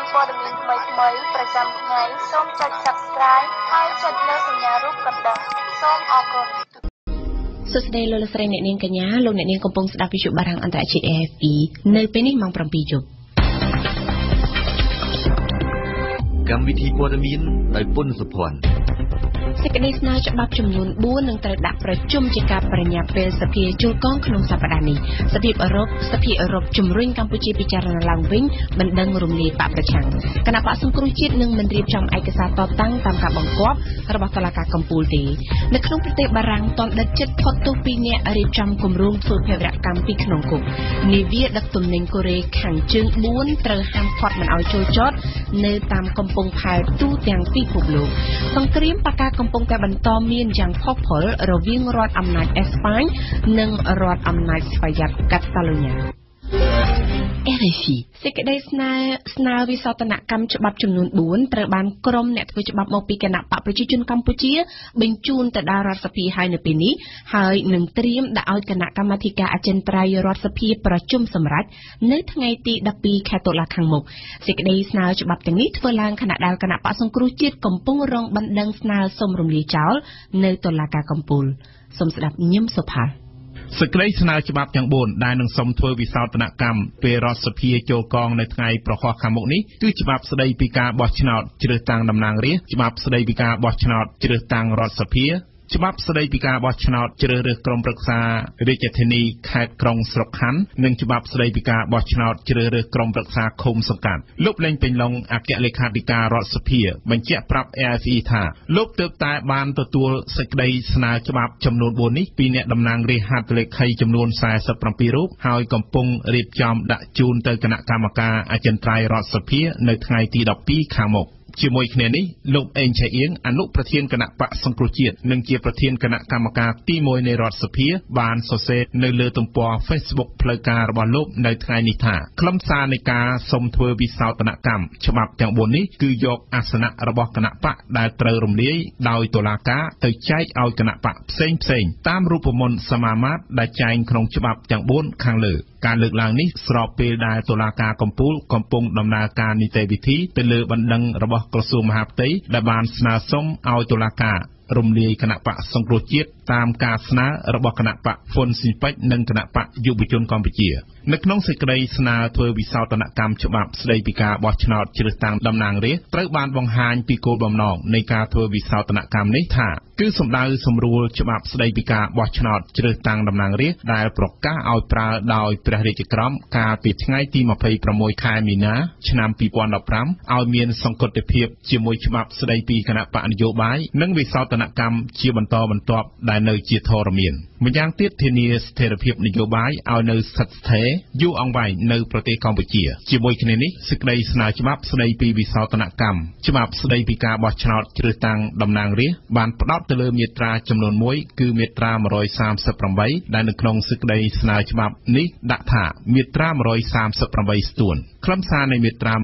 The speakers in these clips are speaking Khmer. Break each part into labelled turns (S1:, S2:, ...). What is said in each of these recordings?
S1: នព័ត៌មានថ្មីៗប្រចាំថ្ងៃសូមចុច Subscribe ហើយចុចលើសញ្ញារូបកណ្ដឹងសូមអរគុណ
S2: សួស្តីលោកស្រីអ្នកនាងកញ្ញាលោកអ្នកនាងកំពុងស្ដាប់វិទ្យុបារាំងអន្តរជាតិ AFP នៅពេលនេះម៉ោង7យប់
S3: កម្មវិធីព័ត៌មានដោយពុនសុភ័ណ្ឌ
S2: សេចក្តីស្នើច្បាប់ចំនួន4នឹងត្រូវដាក់ប្រជុំជាការប្រញាប់ពេលសភាជួលកងក្នុងសប្តាហ៍នេះសភាអឺរ៉ុបសភាអឺរ៉ុបជំរុញកម្ពុជាពិចារណាឡើងវិញមិនដឹងរំលាយបកប្រឆាំងគណៈបកសង្គ្រោះជាតិនឹងមិនរៀបចំឯកសារតតាំងតាមការបង្គាប់របស់តុលាការកំពូលទេនៅក្នុងប្រទេសបារាំងតនដិតចិត្តផុតទោសពីអ្នករៀបចំគម្រោងធ្វើភេរវកម្មពីក្នុងគុកនាវាដឹកទំនិញកូរ៉េខាងជើង4ត្រូវហាមឃាត់មិនឲ្យចូលចតនៅតាមកំពង់ផែទូទាំងពិភពលោកសង្គ្រាមបកាកំពុងតែបន្តមានយ៉ាងផុសផុលរវាងរដ្ឋអំណាចអេស្ប៉ាញនិងរដ្ឋអំណាចស្វយ័តកាតាឡូញ៉ា RFI សេចក្តីស្នើស្នើវិសោធនកម្មច្បាប់ចំនួន4ត្រូវបានក្រុមអ្នកធ្វើច្បាប់មកពីគណៈបកប្រជាជនកម្ពុជា បញ្ជូនទៅដល់រដ្ឋសភាហើយនៅពេលនេះហើយនឹងត្រៀមដាក់ឲ្យគណៈកម្មាធិការអចិន្ត្រៃយ៍រដ្ឋសភាប្រជុំសម្រាប់នៅថ្ងៃទី12ខែតុលាខាងមុខសេចក្តីស្នើច្បាប់ទាំងនេះធ្វើឡើងខណៈដែលគណៈបកសង្គ្រោះជាតិកំពុងរងបណ្ដឹងស្នើសុំរំលាយចោលនៅតុលាការកំពូលសូមស្ដាប់ញឹមសុផាល់
S4: សេចក្តីស្នើច្បាប់ទាំង4ដែលនឹងសុំធ្វើវិសោធនកម្មពេលរដ្ឋសភាចូលកងនៅថ្ងៃប្រហ័សខាងមុខនេះគឺច្បាប់ស្តីពីការបោះឆ្នោតជ្រើសតាំងតំណាងរាស្ត្រច្បាប់ស្តីពីការបោះឆ្នោតជ្រើសតាំងរដ្ឋសភា ច្បាប់ស្តីពីការបោះឆ្នោតជ្រើសរើសក្រុមប្រឹក្សារាជធានីខេត្តក្រុងស្រុកខណ្ឌនិងច្បាប់ស្តីពីការបោះឆ្នោតជ្រើសរើសក្រុមប្រឹក្សាឃុំសង្កាត់លោកលេងពេញឡុងអគ្គលេខាធិការរដ្ឋសភា បញ្ជាក់ប្រាប់ AFE ថាលោកទើបតែបានទទួលសេចក្តីស្នើច្បាប់ចំនួន4នេះពីអ្នកតំណាងរាស្ត្រហត្ថលេខីចំនួន47រូបហើយកំពុងរៀបចំដាក់ជូនទៅគណៈកម្មការអចិន្ត្រៃយ៍រដ្ឋសភា នៅថ្ងៃទី12ខាងមុខ ជាមួយគ្នានេះលោកអេងឆៃអៀងអនុប្រធានគណៈបកសង្គ្រោះជាតិនិងជាប្រធានគណៈកម្មការទី1នៃរដ្ឋសភា បានសរសេរនៅលើទំព័រ Facebook ផ្លូវការរបស់លោកនៅថ្ងៃនេះថាខ្លឹមសារនៃការសុំធ្វើវិសោធនកម្មច្បាប់ទាំង4នេះគឺយកអាសនៈរបស់គណៈបកដែលត្រូវរំលាយដោយតុលាការទៅចែកឲ្យគណៈបកផ្សេងផ្សេងតាមរូបមន្តសមាមាត្រដែលចែងក្នុងច្បាប់ទាំង4ខាងលើការលើកឡើងនេះស្របពេលដែលតុលាការកំពូលកំពុងដំណើរការនីតិវិធីទៅលើបណ្ដឹងរបស់ក្រសួងមហាផ្ទៃ ដែលបានស្នើសុំឲ្យតុលាការរំលាយគណៈបកសង្គ្រោះជាតិ តាមការស្នើរបស់គណៈបកហ្វុនស៊ីពេចនិងគណៈបកយុវជនកម្ពុជានៅក្នុងសេចក្តីស្នើធ្វើវិសោធនកម្មច្បាប់ស្តីពីការបោះឆ្នោតជ្រើសតាំងតំណាងរាស្ត្រត្រូវបានបង្ហាញពីគោលបំណងនៃការធ្វើវិសោធនកម្មនេះថាគឺសំដៅសម្រួលច្បាប់ស្តីពីការបោះឆ្នោតជ្រើសតាំងតំណាងរាស្ត្រដែលប្រកាសឲ្យប្រើដោយព្រះរាជក្រមកាលពីថ្ងៃទី26ខែមីនាឆ្នាំ2015ឲ្យមានសង្កត់ភាពជាមួយច្បាប់ស្តីពីគណៈបកនយោបាយនិងវិសោធនកម្មជាបន្តបន្ទាប់ដែលនៅជាធរមានម្យ៉ាងទៀតធានាស្ថិរភាពនយោបាយឲ្យនៅស្ថិតស្ថេរយូរអង្វែងនៅប្រទេសកម្ពុជាជាមួយគ្នានេះសេចក្តីស្នើច្បាប់ស្តីពីវិសោធនកម្មច្បាប់ស្តីពីការបោះឆ្នោតជ្រើសតាំងតំណាងរាស្ត្របានផ្ដោតទៅលើមាត្រាចំនួន1គឺមាត្រា138ដែលនៅក្នុងសេចក្តីស្នើច្បាប់នេះដាក់ថាមាត្រា138ស្ទួនខ្លឹមសារនៃមាត្រា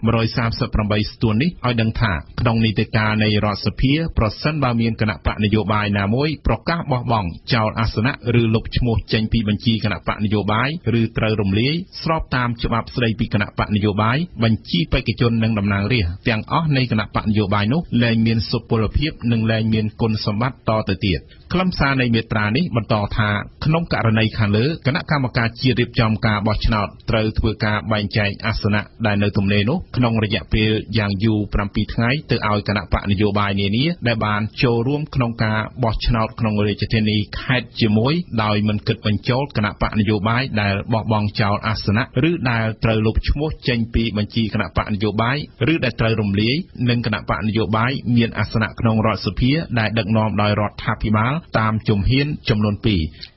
S4: 138ស្ទួននេះឲ្យដឹងថាក្នុងនីតិកាលនៃរដ្ឋសភាប្រសិនបើមានគណៈបកនយោបាយណាមួយប្រកាសបោះបង់ចោលអាសនៈឬលុបឈ្មោះចេញពីបញ្ជីគណៈបកនយោបាយឬត្រូវរំលាយស្របតាមច្បាប់ស្តីពីគណៈបកនយោបាយបញ្ជីបេក្ខជននិងតំណាងរាស្ត្រទាំងអស់នៃគណៈបកនយោបាយនោះលែងមានសុពលភាពនិងលែងមានគុណសម្បត្តិតទៅទៀត ខ្លឹមសារនៃមាត្រានេះបន្តថាក្នុងករណីខាងលើគណៈកម្មការជាតិរៀបចំការបោះឆ្នោតត្រូវធ្វើការបែងចែកអាសនៈដែលនៅទំនេរនោះក្នុងរយៈពេលយ៉ាងយូរ7ថ្ងៃទៅឲ្យគណៈបកនយោបាយនានាដែលបានចូលរួមក្នុងការបោះឆ្នោតក្នុងរាជធានីខេត្តជាមួយដោយមិនគិតបញ្ចូលគណៈបកនយោបាយដែលបោះបង់ចោលអាសនៈឬដែលត្រូវលុបឈ្មោះចេញពីបញ្ជីគណៈបកនយោបាយឬដែលត្រូវរំលាយនិងគណៈបកនយោបាយមានអាសនៈក្នុងរដ្ឋសភាដែលដឹកនាំដោយរដ្ឋាភិបាលតាមជំហានចំនួន2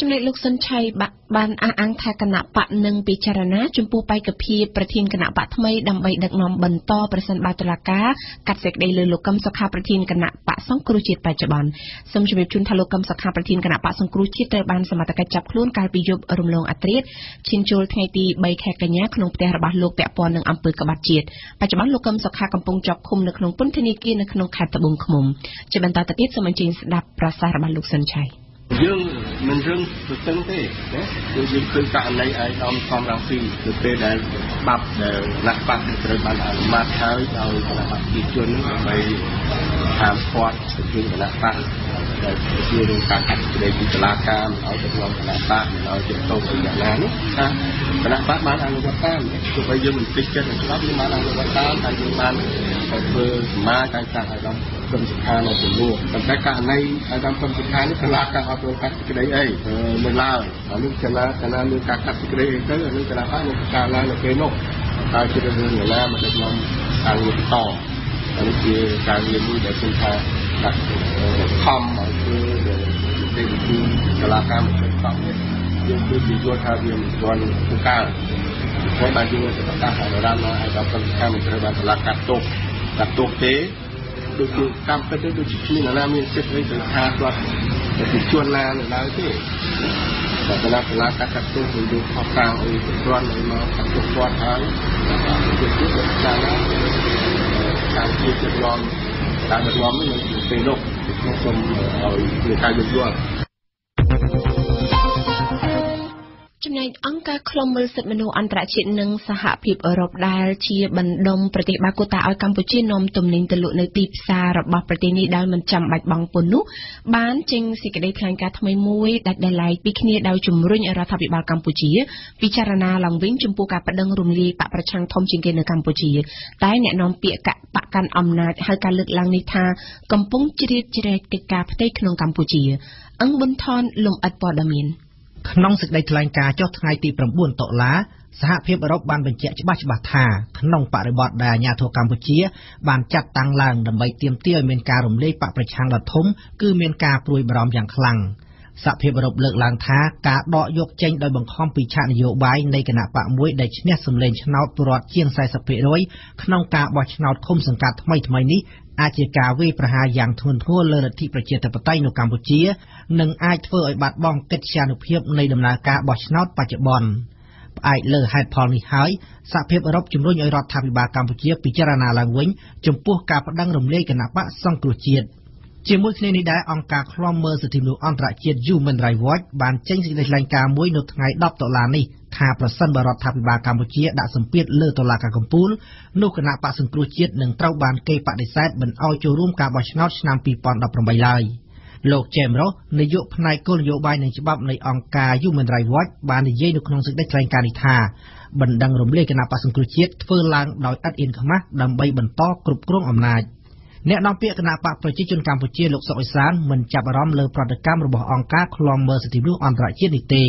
S2: ចំណែកលោកសុនឆៃបានអះអាងថាគណៈបកនឹងពិចារណាចំពោះបេក្ខភាពប្រធានគណៈបកថ្មីដើម្បីដឹកនាំបន្តប្រសិនបើតុលាការកាត់សេចក្តីលើលោកកឹមសុខាប្រធានគណៈបកសង្គ្រោះជាតិបច្ចុប្បន្នសូមជម្រាបជូនថាលោកកឹមសុខាប្រធានគណៈបកសង្គ្រោះជាតិត្រូវបានសមត្ថកិច្ចចាប់ខ្លួនកាលពីយប់រំលងអត្រាតឈានចូលថ្ងៃទី3ខែកញ្ញាក្នុងផ្ទះរបស់លោកពាក់ព័ន្ធនឹងអំពើក្បត់ជាតិបច្ចុប្បន្នលោកកឹមសុខាកំពុងជាប់ឃុំនៅក្នុងពន្ធនាគារនៅក្នុងខេត្តត្បូងឃ្មុំជាបន្តទៅទៀតសូមអញ្ជើញស្ដាប់ប្រសាសន៍របស់លោកសុនឆៃ
S5: យើងមិនរឿងទៅទឹងទេណាគឺយើងឃើញករណីឯកឧត្តមសំរងស៊ីទៅពេលដែលបាប់ដែលគណៈបកត្រូវបានអនុម័តហើយដោយគណៈបកប្រជាជនដើម្បីតាមគាត់ទៅជាគណៈបក ដែលជារឿងការកាត់ក្តីពីតុលាការមិនឲ្យទៅក្នុងគណៈបកមិនឲ្យទៅតោទៅយ៉ាងណានេះថាគណៈបកបានអនុវត្តតាមទោះបីយើងមិនពេញចិត្តនឹងច្បាប់យើងបានអនុវត្តតាមហើយយើងបានធ្វើសមាការចាស់ឲ្យដល់ក្រុមសិក្ខានៅចំនួនប៉ុន្តែករណីឲ្យដល់ក្រុមសិក្ខានេះតុលាការអត់ព្រមកាត់ក្តីអីនៅឡើយអានេះចលាចលាមានការកាត់ក្តីអីទៅអានេះចលាបកនឹងការឡើងនៅពេលនោះហើយជារឿងណាមកដឹកនាំការងារបន្តអានេះជាការងារមួយដែលខ្ញុំថា ដាក់ខំឲ្យធ្វើដែលវិធីចលាការមិនខំនេះយើងគឺជាយល់ថាវាមិនទាន់ធ្វើការហើយបានយើងទៅប្រកាសឲ្យរ៉ាំឲ្យដល់កម្មការមិនត្រូវបានតឡាកាត់ទុកកាត់ទុកទេដូចជាកម្មពិតទៅដូចជាគ្មានណាមានសិទ្ធិអីទៅថាគាត់ទៅជួនណានៅឡើយទេតែតឡាតឡាកាត់កាត់ទុកវិញយកខុសតាមអីគ្រាន់តែមកកាត់ទុកគាត់ហើយជាជាចាណាការជាចិត្តរំ ការដឹកនាំនេះនៅពេលនោះខ្ញុំសូមឲ្យមានការយល់យល់
S2: ចំណែកអង្គការឃ្លាំមើលសិទ្ធិមនុស្សអន្តរជាតិនិងសហភាពអឺរ៉ុបដែលជាបណ្ដុំប្រទេសបាគូតាឲ្យកម្ពុជានាំទំនិញទៅលក់នៅទីផ្សាររបស់ប្រទេសនេះដែលមិនចាំបាច់បង់ពន្ធនោះបានចេញសេចក្តីថ្លែងការណ៍ថ្មីមួយដាច់ដោយឡែកពីគ្នាដោយជំរុញឲ្យរដ្ឋាភិបាលកម្ពុជាពិចារណាឡើងវិញចំពោះការបដិងរំលាយបកប្រឆាំងធំជាងគេនៅកម្ពុជា តែអ្នកនាំពាក្យកបកកាន់អំណាចហៅការលើកឡើងនេះថាកំពុងជ្រៀតជ្រែកកិច្ចការផ្ទៃក្នុងកម្ពុជា អង្គប៊ុនថនលំអិតព័ត៌មាន
S6: ក្នុងសេចក្តីថ្លែងការណ៍ចុះថ្ងៃទី9តុលាសហភាពអឺរ៉ុបបានបញ្ជាក់ច្បាស់ច្បាស់ថាក្នុងបរិបទដែលអាញាធរកម្ពុជា បានចាត់តាំងឡើងដើម្បីទាមទារឲ្យមានការរំលាយបកប្រឆាំងដ៏ធំគឺមានការព្រួយបារម្ភយ៉ាងខ្លាំងសហភាពអឺរ៉ុបលើកឡើងថាការដកយកចេញដោយបង្ខំពីឆាកនយោបាយនៃគណៈបកមួយដែលឈ្នះសម្លេងឆ្នោតពលរដ្ឋជាង40%ក្នុងការបោះឆ្នោតឃុំសង្កាត់ថ្មីថ្មីនេះ អាចជាការវាយប្រហារយ៉ាងធ្ងន់ធ្ងរលើលទ្ធិប្រជាធិបតេយ្យនៅកម្ពុជា និងអាចធ្វើឲ្យបាត់បង់កិត្យានុភាពនៃដំណើរការបោះឆ្នោតបច្ចុប្បន្នផ្អែកលើហេតុផលនេះហើយសហភាពអឺរ៉ុបជំរុញឲ្យរដ្ឋាភិបាលកម្ពុជាពិចារណាឡើងវិញចំពោះការប្តឹងរំលាយគណៈបកសង្គ្រោះជាតិជាមួយគ្នានេះដែរអង្គការឃ្លាំមើលសិទ្ធិមនុស្សអន្តរជាតិ Human Rights Watch បានចេញសេចក្តីថ្លែងការណ៍មួយនៅថ្ងៃ10ដុល្លារនេះ ថាប្រសិនបើរដ្ឋាភិបាលកម្ពុជាដាក់សម្ពាធលើតុលាការកំពូលនោះគណៈបកសង្គ្រោះជាតិនឹងត្រូវបានគេបដិសេធមិនឲ្យចូលរួមការបោះឆ្នោតឆ្នាំ2018ឡើយលោក James Ross នាយកផ្នែកគោលនយោបាយនិងច្បាប់នៃអង្គការ Human Rights Watch បាននិយាយនៅក្នុងសេចក្តីថ្លែងការណ៍នេះថាបណ្ដឹងរំលាយគណៈបកសង្គ្រោះជាតិធ្វើឡើងដោយឥតអៀនខ្មាស់ដើម្បីបន្តគ្រប់គ្រងអំណាច។អ្នកនាំពាក្យគណៈបកប្រជាជនកម្ពុជាលោកសុកអេសានមិនចាប់អារម្មណ៍លើប្រតិកម្មរបស់អង្គការឃ្លាំមើលសិទ្ធិមនុស្សអន្តរជាតិនេះទេ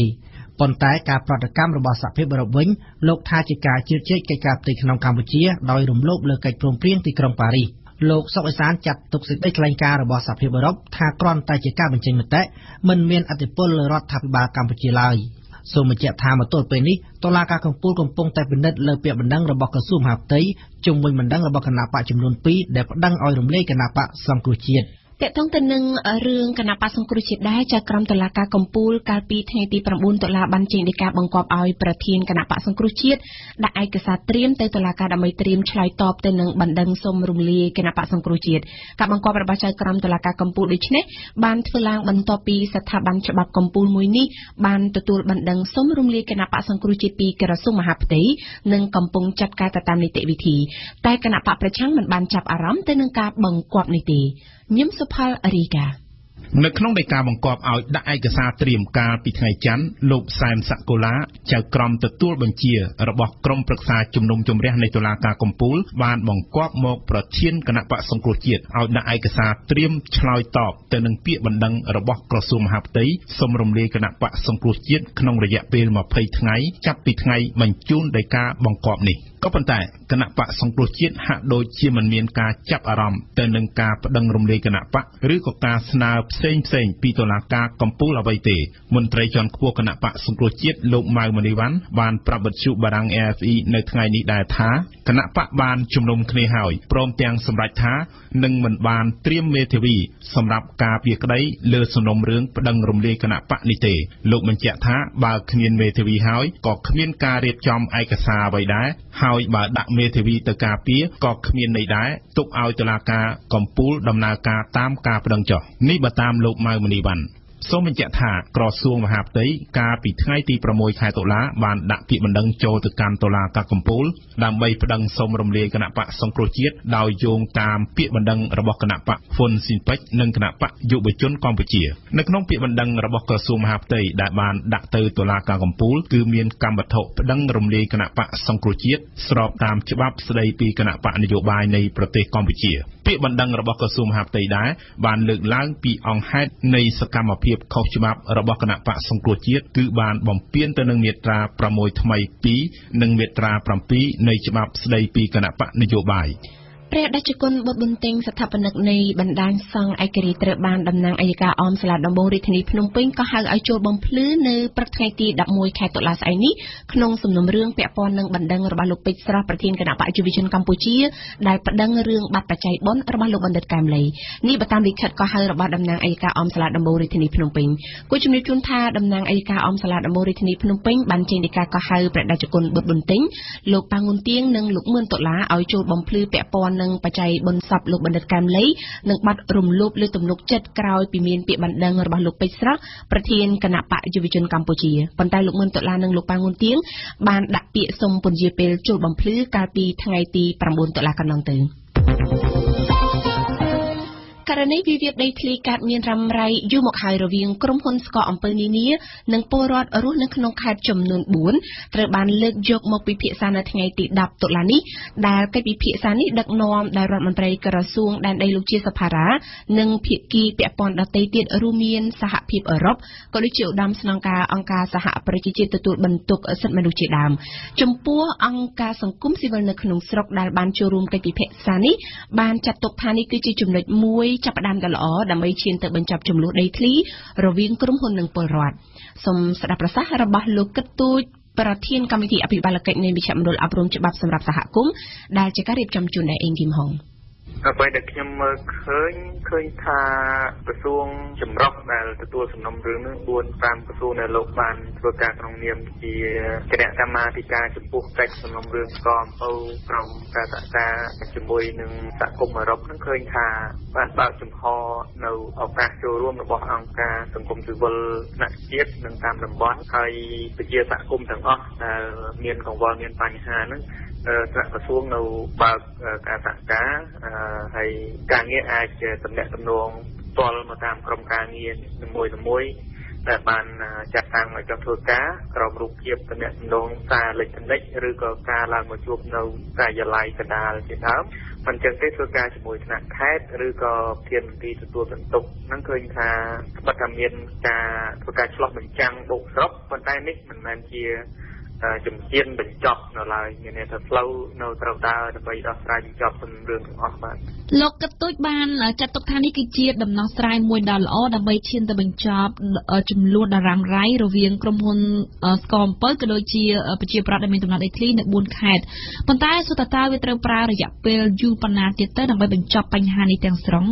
S6: ប៉ុន្តែការប្រតិកម្មរបស់សហភាពអឺរ៉ុបវិញលោកថាជាការជឿជែកកិច្ចការផ្ទៃក្នុងកម្ពុជាដោយរំលោភលើកិច្ចព្រមព្រៀងទីក្រុងប៉ារីសលោកសុកអេសានចាត់ទុកសេចក្តីថ្លែងការណ៍របស់សហភាពអឺរ៉ុបថាគ្រាន់តែជាការបញ្ចេញមតិមិនមានអធិបុលលើរដ្ឋាភិបាលកម្ពុជាឡើយ។សូមបញ្ជាក់ថាមកទល់ពេលនេះតុលាការកំពូលកំពុងតែពិនិត្យលើពាក្យបណ្ដឹងរបស់ក្រសួងមហាផ្ទៃជុំវិញបណ្ដឹងរបស់គណៈបកចំនួន2ដែលប្តឹងឲ្យរំលាយគណៈបកសង្គ្រោះជាតិ
S2: តកតងទៅនឹងរឿងគណៈបកសង្គ្រោះជាតិដែរចាក្រមតឡាការកំពូលកាលពីថ្ងៃទី9តុលាបានចេញដីកាបង្គាប់ឲ្យប្រធានគណៈបកសង្គ្រោះជាតិដាក់ឯកសារត្រៀមទៅតុលាការដើម្បីត្រៀមឆ្លើយតបទៅនឹងបណ្ដឹងសុំរំលាយគណៈបកសង្គ្រោះជាតិការបង្គាប់របស់ចៅក្រមតឡាការកំពូលដូចនេះបានធ្វើឡើងបន្ទាប់ពីស្ថាប័នច្បាប់កំពូលមួយនេះបានទទួលបណ្ដឹងសុំរំលាយគណៈបកសង្គ្រោះជាតិពីក្រសួងមហាផ្ទៃនិងកំពុងចាត់ការទៅតាមនីតិវិធីតែគណៈបកប្រឆាំងមិនបានចាប់អារម្មណ៍ទៅនឹងការបង្គាប់នេះទេ ញឹមសុផលរីកា
S4: នៅក្នុងដីកាបង្គាប់ឲ្យដាក់ឯកសារត្រៀមកាលពីថ្ងៃច័ន្ទលោកសែមសកូឡាចៅក្រមទទួលបញ្ជារបស់ក្រុមប្រឹក្សាជំនុំជម្រះនៃតុលាការកំពូលបានបង្គាប់មកប្រធានគណៈបកសង្គ្រោះជាតិឲ្យដាក់ឯកសារត្រៀមឆ្លើយតបទៅនឹងពាក្យបណ្ដឹងរបស់ក្រសួងមហាផ្ទៃសូមរំលាយគណៈបកសង្គ្រោះជាតិក្នុងរយៈពេល20ថ្ងៃចាប់ពីថ្ងៃបញ្ជូនដីកាបង្គាប់នេះក៏ប៉ុន្តែគណៈបកសង្គ្រោះជាតិហាក់ដូចជាមិនមានការចាប់អារម្មណ៍ទៅនឹងការប្តឹងរំលាយគណៈបកឬក៏ការស្នើផ្សេងផ្សេងពីតុលាការកំពូលអ្វីទេមន្ត្រីជាន់ខ្ពស់គណៈបកសង្គ្រោះជាតិលោកម៉ៅមនីវ៉ាន់បានប្រាប់វិទ្យុបារាំង AFE នៅថ្ងៃនេះដែរថា គណៈបកបានជំនុំគ្នាហើយព្រមទាំងសម្រេចថានឹងមិនបានត្រៀមមេធាវីសម្រាប់ការពារក្តីលើសំណុំរឿងប្តឹងរំលាយគណៈបកនេះទេលោកបញ្ជាក់ថាបើគ្មានមេធាវីហើយក៏គ្មានការរៀបចំឯកសារអ្វីដែរហើយបើដាក់មេធាវីទៅការពារក៏គ្មានន័យដែរទុកឲ្យតុលាការកំពូលដំណើរការតាមការប្តឹងចុះនេះបើតាមលោកម៉ៅមនីវ៉ាន់ សូមបញ្ជាក់ថាក្រសួងមហាផ្ទៃកាលពីថ្ងៃទី6ខែតុលាបានដាក់ពាក្យបណ្ដឹងចូលទៅកាន់តុលាការកំពូលដើម្បីប្តឹងសុំរំលាយគណៈបកសង្គ្រោះជាតិដោយយោងតាមពាក្យបណ្ដឹងរបស់គណៈបកហ៊ុនស៊ីនពេជ្រនិងគណៈបកយុវជនកម្ពុជានៅក្នុងពាក្យបណ្ដឹងរបស់ក្រសួងមហាផ្ទៃដែលបានដាក់ទៅតុលាការកំពូលគឺមានកម្មវត្ថុប្តឹងរំលាយគណៈបកសង្គ្រោះជាតិស្របតាមច្បាប់ស្តីពីគណៈបកនយោបាយនៃប្រទេសកម្ពុជាពាក្យបណ្ដឹងរបស់ក្រសួងមហាផ្ទៃដែរបានលើកឡើងពីអង្គហេតុនៃសកម្មភាពខុសច្បាប់របស់គណៈបកសង្គ្រោះជាតិគឺបានបំពានទៅនឹងមាត្រា6ថ្មី2និងមាត្រា7នៃច្បាប់ស្តីពីគណៈបកនយោបាយ
S2: ព្រះដេចគុណបុត្របន្ទិញស្ថាបនិកនៃបណ្ដាញសង្ឃឯករាជ្យត្រូវបានតំណាងអัยការអមសាលាដំបងរាជធានីភ្នំពេញក៏ហៅឲ្យចូលបំភ្លឺនៅព្រឹកថ្ងៃទី11ខែតុលាស្អែកនេះក្នុងសំណុំរឿងពាក់ព័ន្ធនឹងបណ្ដឹងរបស់លោកពេជ្រស្រស់ប្រធានគណៈបកយុវជនកម្ពុជាដែលប្តឹងរឿងបាត់បច្ច័យបុណ្យរបស់លោកបណ្ឌិតកែមលីនេះបើតាមលិខិតក៏ហៅរបស់តំណាងអัยការអមសាលាដំបងរាជធានីភ្នំពេញគូជំរាបជូនថាតំណាងអัยការអមសាលាដំបងរាជធានីភ្នំពេញបានចេញដីកាក៏ហៅព្រះដេចគុណបុត្របន្ទិញលោកប៉ាងុនទៀងនិងលោកមឿនតុលាឲ្យចូលបំភ្លឺពាក់ព័ន្ធ នឹងបច្ច័យបុណ្យសពលោកបណ្ឌិតកែមលីនិងបាត់រំលោភលើទំនុកចិត្តក្រោយពីមានពាក្យបណ្ដឹងរបស់លោកពេជ្រស្រស់ប្រធានគណៈបកយុវជនកម្ពុជាប៉ុន្តែលោកមឿនតុលានិងលោកប៉ាងុនទៀងបានដាក់ពាក្យសុំពន្យាពេលចូលបំភ្លឺកាលពីថ្ងៃទី9តុលាកន្លងទៅ ករណីវិវាទដីធ្លីកើតមានរ៉ាំរ៉ៃយូរមកហើយរវាងក្រុមហ៊ុនស្កអំពើនានានិងពលរដ្ឋរស់នៅក្នុងខេត្តចំនួន4ត្រូវបានលើកយកមកពិភាក្សានៅថ្ងៃទី10តុលានេះដែលកិច្ចពិភាក្សានេះដឹកនាំដោយរដ្ឋមន្ត្រីក្រសួងដែនដីលោកជាសភារា និងភាគីពាក់ព័ន្ធដទៃទៀតរួមមានសហភាពអឺរ៉ុបក៏ដូចជាឧត្តមស្នងការអង្គការសហប្រជាជាតិទទួលបន្ទុកសិទ្ធិមនុស្សជាដើមចំពោះអង្គការសង្គមស៊ីវិលនៅក្នុងស្រុកដែលបានចូលរួមកិច្ចពិភាក្សានេះបានចាត់ទុកថានេះគឺជាចំណុចមួយចាប់ផ្ដើមដ៏ល្អដើម្បីឈានទៅបញ្ចប់ចំនួនដីធ្លីរវាងក្រុមហ៊ុននិងពលរដ្ឋសូមស្ដាប់ប្រសាសន៍របស់លោកកឹតទូចប្រធានកម្មវិធីអភិបាលកិច្ចនៃវិជ្ជាមណ្ឌលអប់រំច្បាប់សម្រាប់សហគមន៍ដែលជាការរៀបចំជូនដោយអេងគីមហុង។
S7: អ្វីដែលខ្ញុំមើលឃើញឃើញថាក្រសួងចម្រុះដែលទទួលសំណុំរឿងនេះ4 5ក្រសួងដែលលោកបានធ្វើការក្នុងនាមជាគណៈកម្មាធិការចំពោះកិច្ចសំណុំរឿងស្គមអំពៅក្រុមការសហការជាមួយនឹងសហគមន៍អឺរ៉ុបនឹងឃើញថាបានបើកចំហនៅឱកាសចូលរួមរបស់អង្គការសង្គមស៊ីវិលថ្នាក់ជាតិនិងតាមតំបន់ហើយប្រជាសហគមន៍ទាំងអស់ដែលមានកង្វល់មានបញ្ហាហ្នឹង ថ្នាក់ក្រសួងនៅបើកការសហការហើយការងារអាចតំណាក់តំណងផ្ទាល់មកតាមក្រុមការងារនីមួយៗដែលបានចាត់តាំងមកចុះធ្វើការក្រមរូបភាពតំណាក់តំណងសារអេឡិចត្រូនិកឬក៏ការឡើងមកជួបនៅការិយាល័យកណ្ដាលជាដើមមិនចឹងទេធ្វើការជាមួយថ្នាក់ខេត្តឬក៏ធានមន្ទីរទទួលបន្ទុកហ្នឹងឃើញថាស្បិតថាមានការធ្វើការឆ្លោះបញ្ចាំងបូកស្រុកប៉ុន្តែនេះមិនមែនជា ជំហានបញ្ចប់នៅឡើយមានន័យថាផ្លូវនៅត្រូវដើរដើម្បីដោះស្រាយបញ្ចប់សំរឿងទាំងអស់បាទ
S8: លោកកឹកទូចបានចាត់ទុកថានេះគឺជាដំណោះស្រាយមួយដ៏ល្អដើម្បីឈានទៅបញ្ចប់ចំនួនដរ៉ាំរ៉ៃរវាងក្រុមហ៊ុនស្គរអំពៅក៏ដូចជាប្រជាប្រដ្ឋដែលមានដំណើរដីធ្លីនៅ4ខេត្តប៉ុន្តែសុទ្ធតែវាត្រូវប្រើរយៈពេលយូរប៉ុណ្ណាទៀតទៅដើម្បីបញ្ចប់បញ្ហានេះទាំងស្រុង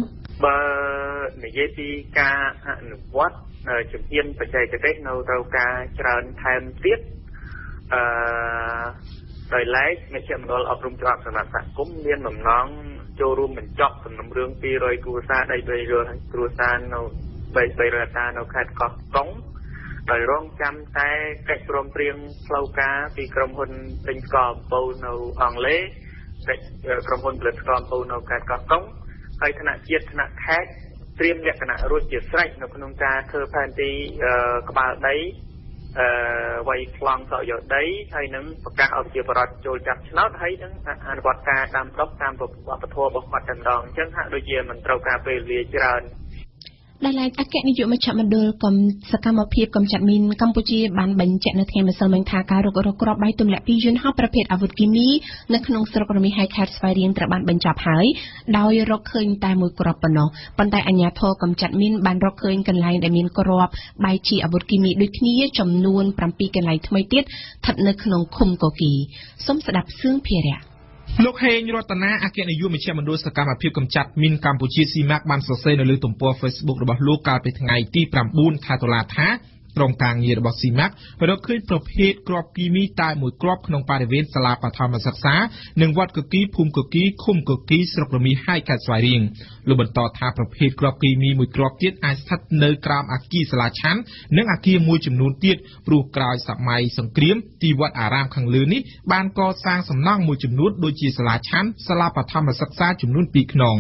S7: បើនិយាយពីការអនុវត្តជំហានបច្ចេកទេសនៅត្រូវការច្រើនថែមទៀត អឺដោយឡែកមជ្ឈមណ្ឌលអប់រំច្បាប់សម្រាប់សហគមន៍មានបំណងចូលរួមបញ្ចប់សំណុំរឿង200គ្រួសារដី300គ្រួសារនៅ300ហិកតានៅខេត្តកោះកុងដោយរងចាំតែកិច្ចព្រមព្រៀងផ្លូវការពីក្រុមហ៊ុនពេញស្កអំពៅនៅអង់គ្លេសកិច្ចក្រុមហ៊ុនផលិតស្កអំពៅនៅខេត្តកោះកុងហើយថ្នាក់ជាតិថ្នាក់ខេត្តត្រៀមលក្ខណៈរួចជាស្រេចនៅក្នុងការធ្វើផែនទីក្បាលដី អឺវាយប្លង់សក់យកដីហើយនឹងប្រកាសឲ្យប្រជាពលរដ្ឋចូលចាប់ឆ្នោតហើយនឹងអនុវត្តការតាមដុកតាមវប្បធម៌របស់គាត់តែម្ដងអញ្ចឹងហាក់ដូចជាមិនត្រូវការពេលវេលាច្រើន
S2: ដែលឡែកអគ្គនាយកមជ្ឈមណ្ឌលកុំសកម្មភាពកម្ចាត់មីនកម្ពុជាបានបញ្ជាក់នៅថ្ងៃម្សិលមិញថាការរុករកគ្រាប់បែកទម្លាក់ពីយន្តហោះប្រភេទអាវុធគីមីនៅក្នុងស្រុករមីហៃខេត្តស្វាយរៀងត្រូវបានបញ្ចប់ហើយដោយរកឃើញតែមួយគ្រាប់ប៉ុណ្ណោះប៉ុន្តែអាជ្ញាធរកម្ចាត់មីនបានរកឃើញកន្លែងដែលមានគ្រាប់បែកជាអាវុធគីមីដូចគ្នាចំនួន7កន្លែងថ្មីទៀតស្ថិតនៅក្នុងឃុំកូគីសូមស្ដាប់សឿងភារៈ
S9: លោកហេងរតនាអគ្គនាយកមជ្ឈមណ្ឌលសកម្មភាពកម្ចាត់មីនកម្ពុជាស៊ីម៉ាក់បានសរសេរនៅលើទំព័រ Facebook របស់លោកកាលពីថ្ងៃទី9ខែតុលាថា ក្រុមការងាររបស់ស៊ីម៉ាក់រកឃើញប្រភេទគ្រាប់គីមីតែមួយគ្រាប់ក្នុងបរិវេណសាលាបឋមសិក្សា និងវត្តកគីភូមិកគីឃុំកគីស្រុករមៀហែកខេត្តស្វាយរៀងលោកបន្តថាប្រភេទគ្រាប់គីមីមួយគ្រាប់ទៀតអាចស្ថិតនៅក្រោមអគារសាលាឆាន់និងអគារមួយចំនួនទៀតព្រោះក្រោយសម័យសង្គ្រាមទីវត្តអារាមខាងលើនេះបានកសាងសំណង់មួយចំនួនដូចជាសាលាឆាន់សាលាបឋមសិក្សាចំនួន2ខ្នង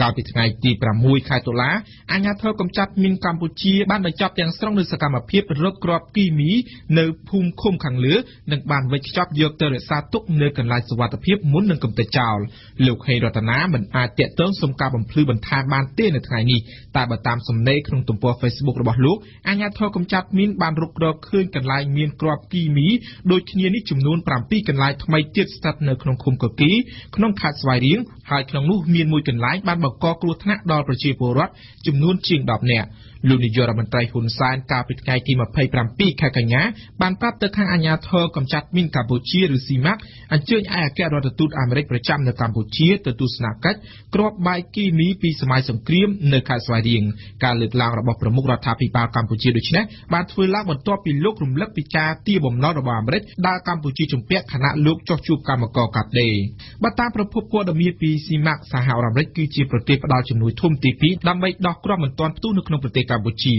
S9: កាលពីថ្ងៃទី6ខែតុលាអាជ្ញាធរកម្ចាត់មីនកម្ពុជាបានបញ្ចប់ទាំងស្រុងនូវសកម្មភាពរកគ្រាប់គីមីនៅភូមិឃុំខាងលើនិងបានវេចខ្ចប់យកទៅរក្សាទុកនៅកន្លែងសុវត្ថិភាពមុននឹងកំទេចចោលលោកហេងរតនាមិនអាចតាក់ទងសុំការបំភ្លឺបន្ថែមបានទេនៅថ្ងៃនេះតែបើតាមសំណេរក្នុងទំព័រ Facebook របស់លោកអាជ្ញាធរកម្ចាត់មីនបានរករកឃើញកន្លែងមានគ្រាប់គីមីដូចគ្នានេះចំនួន7កន្លែងថ្មីទៀតស្ថិតនៅក្នុងឃុំកគីក្នុងខេត្តស្វាយរៀងហើយក្នុងនោះមានមួយកន្លែងបានបង្កគ្រោះថ្នាក់ដល់ប្រជាពលរដ្ឋចំនួនជាង10នាក់ លោកនាយករដ្ឋមន្ត្រីហ៊ុនសែនកាលពីថ្ងៃទី27ខែកញ្ញាបានប្រាប់ទៅខាងអាជ្ញាធរកម្ចាត់មីនកម្ពុជាឬស៊ីម៉ាក់អញ្ជើញឯកអគ្គរដ្ឋទូតអាមេរិកប្រចាំនៅកម្ពុជាទៅទស្សនកិច្ចគ្រាប់បែកគីមីពីសម័យសង្គ្រាមនៅខេត្តស្វាយរៀងការលើកឡើងរបស់ប្រមុខរដ្ឋាភិបាលកម្ពុជាដូចនេះបានធ្វើឡើងបន្ទាប់ពីលោករំលឹកពីការទារបំណុលរបស់អាមេរិកដល់កម្ពុជាជំពាក់ខណៈលោកចុះជួបកម្មករកាត់ដេរបើតាមប្រភពព័ត៌មានពីស៊ីម៉ាក់សហរដ្ឋអាមេរិកគឺជាប្រទេសផ្ដល់ជំនួយធំទី2ដើម្បីដោះគ្រាប់មិនទាន់ផ្ទុះនៅក្នុងប្រទេសកម្ពុជា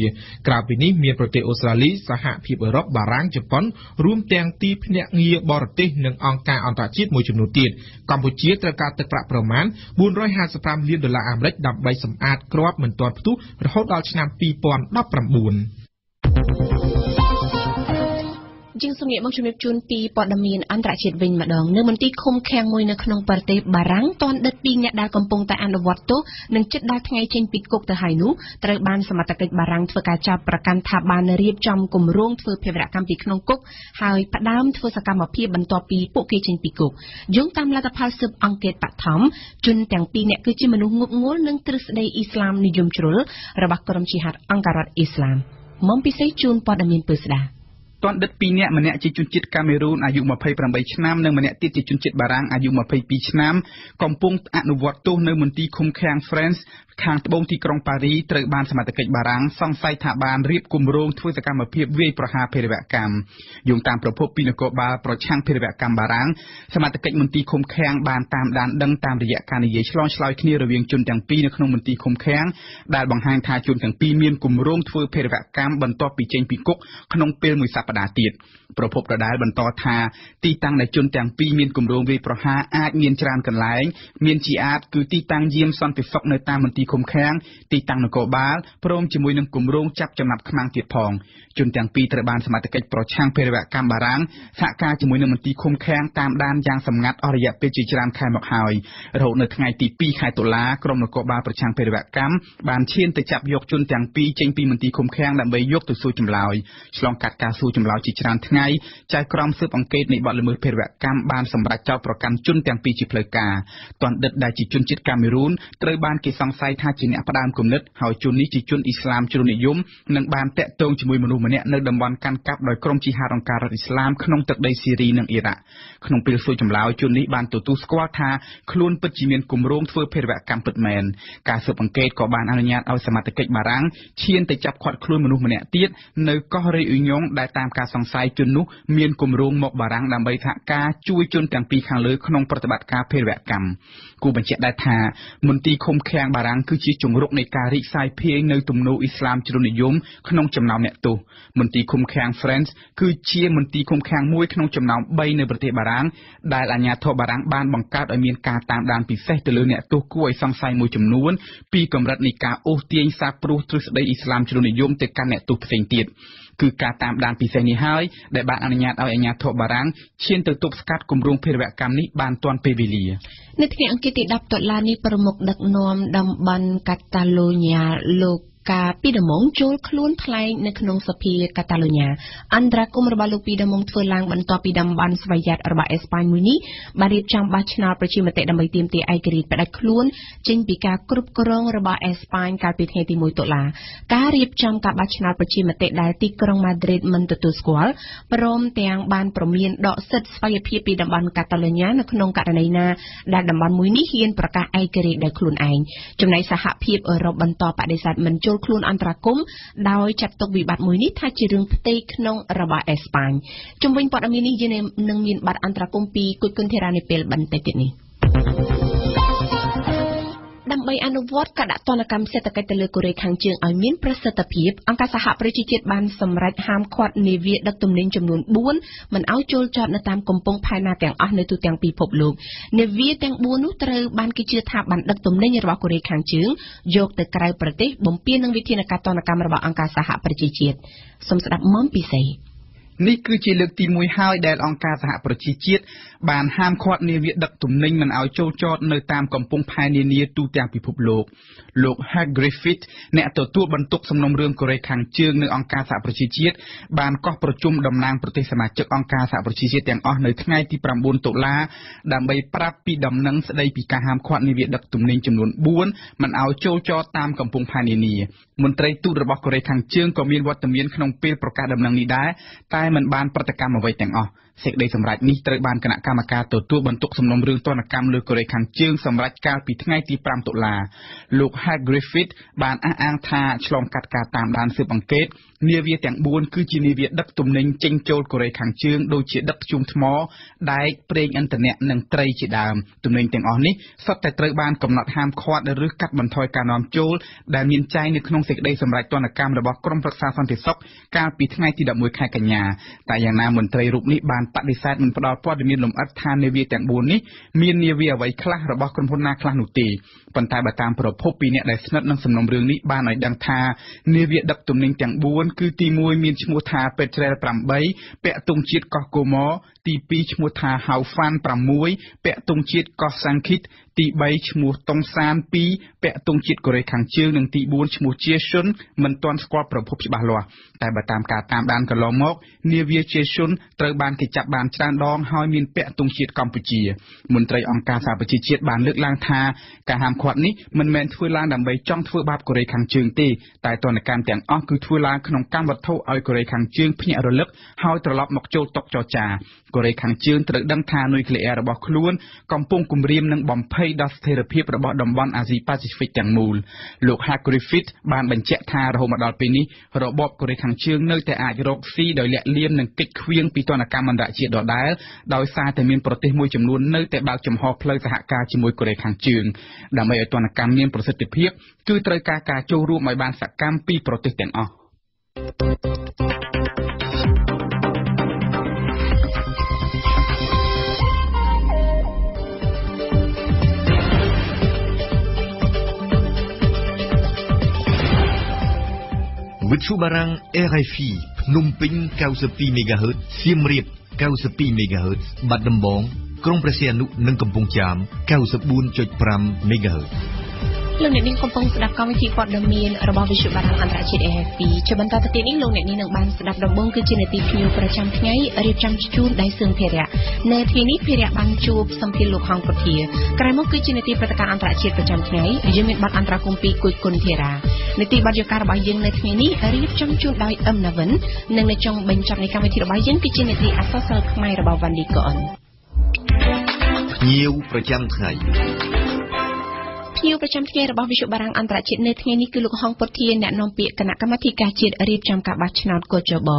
S9: ក្រៅពីនេះមានប្រទេសអូស្ត្រាលីសហភាពអឺរ៉ុបបារាំងជប៉ុនរួមទាំងទីភ្នាក់ងារបរទេសនិងអង្គការអន្តរជាតិមួយចំនួនទៀតកម្ពុជាត្រូវការទឹកប្រាក់ប្រមាណ455លានដុល្លារអាមេរិកដើម្បីសម្អាតគ្រាប់មិនទាន់ផ្ទុះរហូតដល់ឆ្នាំ2019
S2: ជាងសំងាកមកជំរាបជូនពីព័ត៌មានអន្តរជាតិវិញម្ដងនៅមន្ទីរឃុំឃាំងមួយនៅក្នុងប្រទេសបារាំងទាន់ដិតពីអ្នកដែលកំពុងតែអនុវត្តទោសនិងចិត្តដល់ថ្ងៃចេញពីគុកទៅហើយនោះត្រូវបានសមត្ថកិច្ចបារាំងធ្វើការចាប់ប្រកាន់ថាបានរៀបចំគម្រោងធ្វើភេរវកម្មពីក្នុងគុកហើយផ្ដើមធ្វើសកម្មភាពបន្ទាប់ពីពួកគេចេញពីគុកយោងតាមលទ្ធផលស៊ើបអង្កេតបឋមជនទាំងពីរនាក់គឺជាមនុស្សងប់ងល់នឹងទ្រឹស្ដីអ៊ីស្លាមនិយមជ្រុលរបស់ក្រុមជីហាតអង្គការរដ្ឋអ៊ីស្លាមមុំពិសេសជូនព័ត៌មានពើស្ដា
S10: ទាន់ដិត2នាក់ម្នាក់ជាជនជាតិកាមេរូនអាយុ28ឆ្នាំនិងម្នាក់ទៀតជាជនជាតិបារាំងអាយុ22ឆ្នាំ កំពុងអនុវត្តទោសនៅមន្ទីរឃុំឃាំង France ខាងត្បូងទីក្រុងប៉ារីត្រូវបានសមត្ថកិច្ចបារាំងសង្ស័យថាបានរៀបគម្រោងធ្វើសកម្មភាពវាយប្រហារភេរវកម្មយោងតាមប្រភពពីនគរបាលប្រឆាំងភេរវកម្មបារាំងសមត្ថកិច្ចមន្ទីរឃុំឃាំងបានតាមដានដឹងតាមរយៈការនិយាយឆ្លងឆ្លើយគ្នារវាងជនទាំងពីរនៅក្នុងមន្ទីរឃុំឃាំងដែលបង្ហាញថាជនទាំងពីរមានគម្រោងធ្វើភេរវកម្មបន្ទាប់ពីចេញពីគុកក្នុងពេលមួយសប្តាហ៍ទៀតប្រពន្ធដដែលបន្តថាទីតាំងដែលជនទាំងពីរមានគម្រោងវាយប្រហារអាចមានច្រើនកន្លែងមានជាអាចគឺទីតាំងយាមសន្តិសុខនៅតាមមន្ទីរឃុំឃាំង ទីតាំងនគរបាលព្រមជាមួយនឹងគម្រោងចាប់ចំណាប់ខ្មាំងទៀតផងជនទាំងពីរត្រូវបានសមត្ថកិច្ចប្រឆាំងភេរវកម្មបារាំងសហការជាមួយនឹងមន្ទីរឃុំឃាំងតាមដានយ៉ាងសម្ងាត់អស់រយៈពេលជាច្រើនខែមកហើយរហូតនៅថ្ងៃទី2ខែតុលាក្រុមនគរបាលប្រឆាំងភេរវកម្មបានឈានទៅចាប់យកជនទាំងពីរចេញពីមន្ទីរឃុំឃាំងដើម្បីយកទៅសួរចម្លើយឆ្លងកាត់ការសួរចម្លើយជាច្រើនថ្ងៃចៅក្រមស៊ើបអង្កេតនៃបទល្មើសភេរវកម្មបានសម្រេចចោទប្រកាន់ជនទាំងពីរជាផ្លូវការទណ្ឌិតដែលជាជនជាតិកាមេរូនត្រូវបានគេសង្ស័យថាជាអ្នកផ្ដាំគំនិតហើយជននេះជាជនអ៊ីស្លាមជ្រុលនិយមនិងបានតាក់ទងជាមួយមនុស្សម្នាក់នៅតំបន់កាន់កាប់ដោយក្រុមជីហាតអង្គការរដ្ឋអ៊ីស្លាមក្នុងទឹកដីស៊ីរីនិងអ៊ីរ៉ាក់ក្នុងពេលសួរចម្លើយជននេះបានទទួលស្គាល់ថាខ្លួនពិតជាមានគម្រោងធ្វើភេរវកម្មពិតមែនការស៊ើបអង្កេតក៏បានអនុញ្ញាតឲ្យសមត្ថកិច្ចបារាំងឈានទៅចាប់ឃាត់ខ្លួនមនុស្សម្នាក់ទៀតនៅកោះរេអ៊ីញ៉ុងដែលតាមការសង្ស័យជននោះមានគម្រោងមកបារាំងដើម្បីសហការជួយជនទាំងពីរខាងលើក្នុងប្រតិបត្តិការភេរវកម្ម គូបញ្ជាក់ដែរថាមន្ទីរឃុំឃាំងបារាំងគឺជាជំរកនៃការរីកសាយភាយនៅទំនោរអ៊ីស្លាមជ្រុលនិយមក្នុងចំណោមអ្នកទោសមន្ទីរឃុំឃាំង France គឺជាមន្ទីរឃុំឃាំងមួយក្នុងចំណោម3នៅប្រទេសបារាំងដែលអាជ្ញាធរបារាំងបានបង្កើតឲ្យមានការតាមដានពិសេសទៅលើអ្នកទោសគួរឲ្យសង្ស័យមួយចំនួនពីកម្រិតនៃការអូសទាញសាបព្រោះទ្រឹស្ដីអ៊ីស្លាមជ្រុលនិយមទៅកាន់អ្នកទោសផ្សេងទៀត គឺការតាមដានពិសេសនេះហើយដែលបានអនុញ្ញាតឲ្យអាជ្ញាធរបារាំងឈានទៅទប់ស្កាត់គម្រោងភេរវកម្មនេះបានទាន់ពេលវេលា
S2: នៅថ្ងៃអង្គារទី10តុលានេះប្រមុខដឹកនាំតំបន់កាតាឡូញ៉ាលោក កាពីដំងចូលខ្លួនថ្លែងនៅក្នុងសភាកាតាឡូញ៉ាអន្តរាគមរបស់លោកពីដំងធ្វើឡើងបន្ទាប់ពីតំបន់ស្វយ័តរបស់អេស្ប៉ាញមួយនេះបានរៀបចំបោះឆ្នោតប្រជាមតិដើម្បីទាមទារឯករាជ្យផ្ដាច់ខ្លួនចេញពីការគ្រប់គ្រងរបស់អេស្ប៉ាញកាលពីថ្ងៃទី1តុលាការរៀបចំការបោះឆ្នោតប្រជាមតិដែលទីក្រុងម៉ាឌ្រីតមិនទទួលស្គាល់ព្រមទាំងបានប្រមានដកសិទ្ធិស្វ័យភាពពីតំបន់កាតាឡូញ៉ានៅក្នុងករណីណាដែលតំបន់មួយនេះហ៊ានប្រកាសឯករាជ្យដោយខ្លួនឯងចំណែកសហភាពអឺរ៉ុបបន្តបដិសេធមិនចូលចូលខ្លួនអន្តរាគមដោយចាត់ទុកវិបត្តិមួយនេះថាជារឿងផ្ទៃក្នុងរបស់អេស្ប៉ាញជំវិញព័ត៌មាននេះយើងនឹងមានប័ណ្ណអន្តរាគមពីគុជគុនធីរ៉ានាពេលបន្តិចទៀតនេះ ដើម្បីអនុវត្តការដាក់ទណ្ឌកម្មសេដ្ឋកិច្ចទៅលើកូរ៉េខាងជើងឲ្យមានប្រសិទ្ធភាពអង្គការសហប្រជាជាតិបានសម្រេចហាមឃាត់នាវាដឹកទំនិញចំនួន4មិនឲ្យចូលចតនៅតាមកំពង់ផែណាទាំងអស់នៅទូទាំងពិភពលោកនាវាទាំង4នោះត្រូវបានគេជឿថាបានដឹកទំនិញរបស់កូរ៉េខាងជើងយកទៅក្រៅប្រទេសបំពេញនឹងវិធានការទណ្ឌកម្មរបស់អង្គការសហប្រជាជាតិសូមស្ដាប់មុំពិសេស
S10: នេះគឺជាលើកទី1ហើយដែលអង្គការសហប្រជាជាតិបានហាមឃាត់នាវាដឹកទំនិញមិនឲ្យចូលចតនៅតាមកំពង់ផែនានាទូទាំងពិភពលោកលោក Hugh Griffith អ្នកទទួលបន្ទុកសំណុំរឿងកូរ៉េខាងជើងនៅអង្គការសហប្រជាជាតិបានកោះប្រជុំតំណាងប្រទេសសមាជិកអង្គការសហប្រជាជាតិទាំងអស់នៅថ្ងៃទី9តុលាដើម្បីប្រាប់ពីដំណឹងស្ដីពីការហាមឃាត់នាវាដឹកទំនិញចំនួន4មិនឲ្យចូលចតតាមកំពង់ផែនានាមន្ត្រីទូតរបស់កូរ៉េខាងជើងក៏មានវត្តមានក្នុងពេលប្រកាសដំណឹងនេះដែរតែមិនបានប្រតិកម្មអ្វីទាំងអស់សេចក្តីសម្រេចនេះត្រូវបានគណៈកម្មការទទួលបន្ទុកសំណុំរឿងទណ្ឌកម្មលើកូរ៉េខាងជើងសម្រេចកាលពីថ្ងៃទី5តុលាលោក Hugh Griffith បានអះអាងថាឆ្លងកាត់ការតាមដានស៊ើបអង្កេតនាវាទាំង4គឺជានាវាដឹកទំនិញចេញចូលកូរ៉េខាងជើងដូចជាដឹកធ្យូងថ្មដែកប្រេងឥន្ធនៈនិងត្រីជាដើមទំនិញទាំងអស់នេះសុទ្ធតែត្រូវបានកំណត់ហាមឃាត់ឬកាត់បន្ថយការនាំចូលដែលមានចែងនៅក្នុងសេចក្តីសម្រេចទណ្ឌកម្មរបស់ក្រមប្រឹក្សាសន្តិសុខកាលពីថ្ងៃទី11ខែកញ្ញាតែយ៉ាងណាមន្ត្រីរូបនេះបានបដិសេធមិនផ្ដល់ព័ត៌មានលម្អិតថានាវាទាំង4នេះមាននាវាអ្វីខ្លះរបស់ក្រុមហ៊ុនណាខ្លះនោះទេ ប៉ុន្តែបើតាមប្រភពពីអ្នកដែលស្និទ្ធនឹងសំណុំរឿងនេះបានឲ្យដឹងថានាវាដឹកទំនិញទាំង4គឺទី1មានឈ្មោះថា Petrel 8ពាក់ទង់ជាតិកោះកូម៉ូទី2ឈ្មោះថា Haufan 6ពាក់ទង់ជាតិកោះ Sankit ទី3ឈ្មោះតុងសាន2ពាក់ទង់ជាតិកូរ៉េខាងជើងនិងទី4ឈ្មោះជាស៊ុនមិនទាន់ស្គាល់ប្រភពច្បាស់លាស់តែបើតាមការតាមដានកន្លងមកនាវាជាស៊ុនត្រូវបានគេចាប់បានច្រើនដងហើយមានពាក់ទង់ជាតិកម្ពុជាមន្ត្រីអង្គការសហប្រជាជាតិបានលើកឡើងថាការហាមឃាត់នេះមិនមែនធ្វើឡើងដើម្បីចង់ធ្វើបាបកូរ៉េខាងជើងទេតែទណ្ឌកម្មទាំងអស់គឺធ្វើឡើងក្នុងកម្មវត្ថុឲ្យកូរ៉េខាងជើងភ្ញាក់រលឹកហើយត្រឡប់មកចូលតុចរចាកូរ៉េខាងជើងត្រូវដឹងថានុយក្លេអ៊ែររបស់ខ្លួនកំពុងគំរាមនឹងបំភ័យដល់ស្ថិរភាពរបស់តំបន់អាស៊ីប៉ាស៊ីហ្វិកទាំងមូលលោក Hak Griffith បានបញ្ជាក់ថារហូតមកដល់ពេលនេះរបបកូរ៉េខាងជើងនៅតែអាចរកស៊ីដោយលាក់លៀមនិងកិច្ចខ្វៀងពីទណ្ឌកម្មអន្តរជាតិដដែលដោយសារតែមានប្រទេសមួយចំនួននៅតែបើកចំហផ្លូវសហការជាមួយកូរ៉េខាងជើងដើម្បីឲ្យទណ្ឌកម្មមានប្រសិទ្ធភាពគឺត្រូវការការចូលរួមឲ្យបានសកម្មពីប្រទេសទាំងអស់
S3: វិទ្យុបារាំង RFI ភ្នំពេញ92 MHz សៀមរាប92 MHz បាត់ដំបង ក្រុងព្រះសីហនុនិងកំពង់ចាម94.5 MHz
S2: លោកអ្នកនាងកំពុងស្ដាប់កម្មវិធីព័ត៌មានរបស់វិទ្យុបារាំងអន្តរជាតិ AFP ជាបន្តទៅទៀតនេះលោកអ្នកនាងនឹងបានស្ដាប់ដំបូងគឺជានាទីភ្ញៀវប្រចាំថ្ងៃរៀបចំជូនដៃសឿងភារៈនៅថ្ងៃនេះភារៈបានជួបសម្ភារលោកហងពុធាក្រោយមកគឺជានាទីព្រឹត្តិការណ៍អន្តរជាតិប្រចាំថ្ងៃយើងមានបទអន្តរកម្មពីគួយគុណធារានាទីបទយការបស់យើងនៅថ្ងៃនេះរៀបចំជូនដោយអឹមណាវិននិងនៅចុងបញ្ចប់នៃកម្មវិធីរបស់យើងគឺជានាទីអសរសិល្ប៍ខ្មែររបស់វ៉ាន់ឌីកអន
S3: ភ្ញៀវប្រចាំថ្ងៃ
S2: ភ្ញៀវប្រចាំថ្ងៃរបស់វិទ្យុបារាំងអន្តរជាតិនៅថ្ងៃនេះគឺលោកហងពុធាអ្នកនាំពាក្យគណៈកម្មាធិការជាតិរៀបចំការបោះឆ្នោតកោជប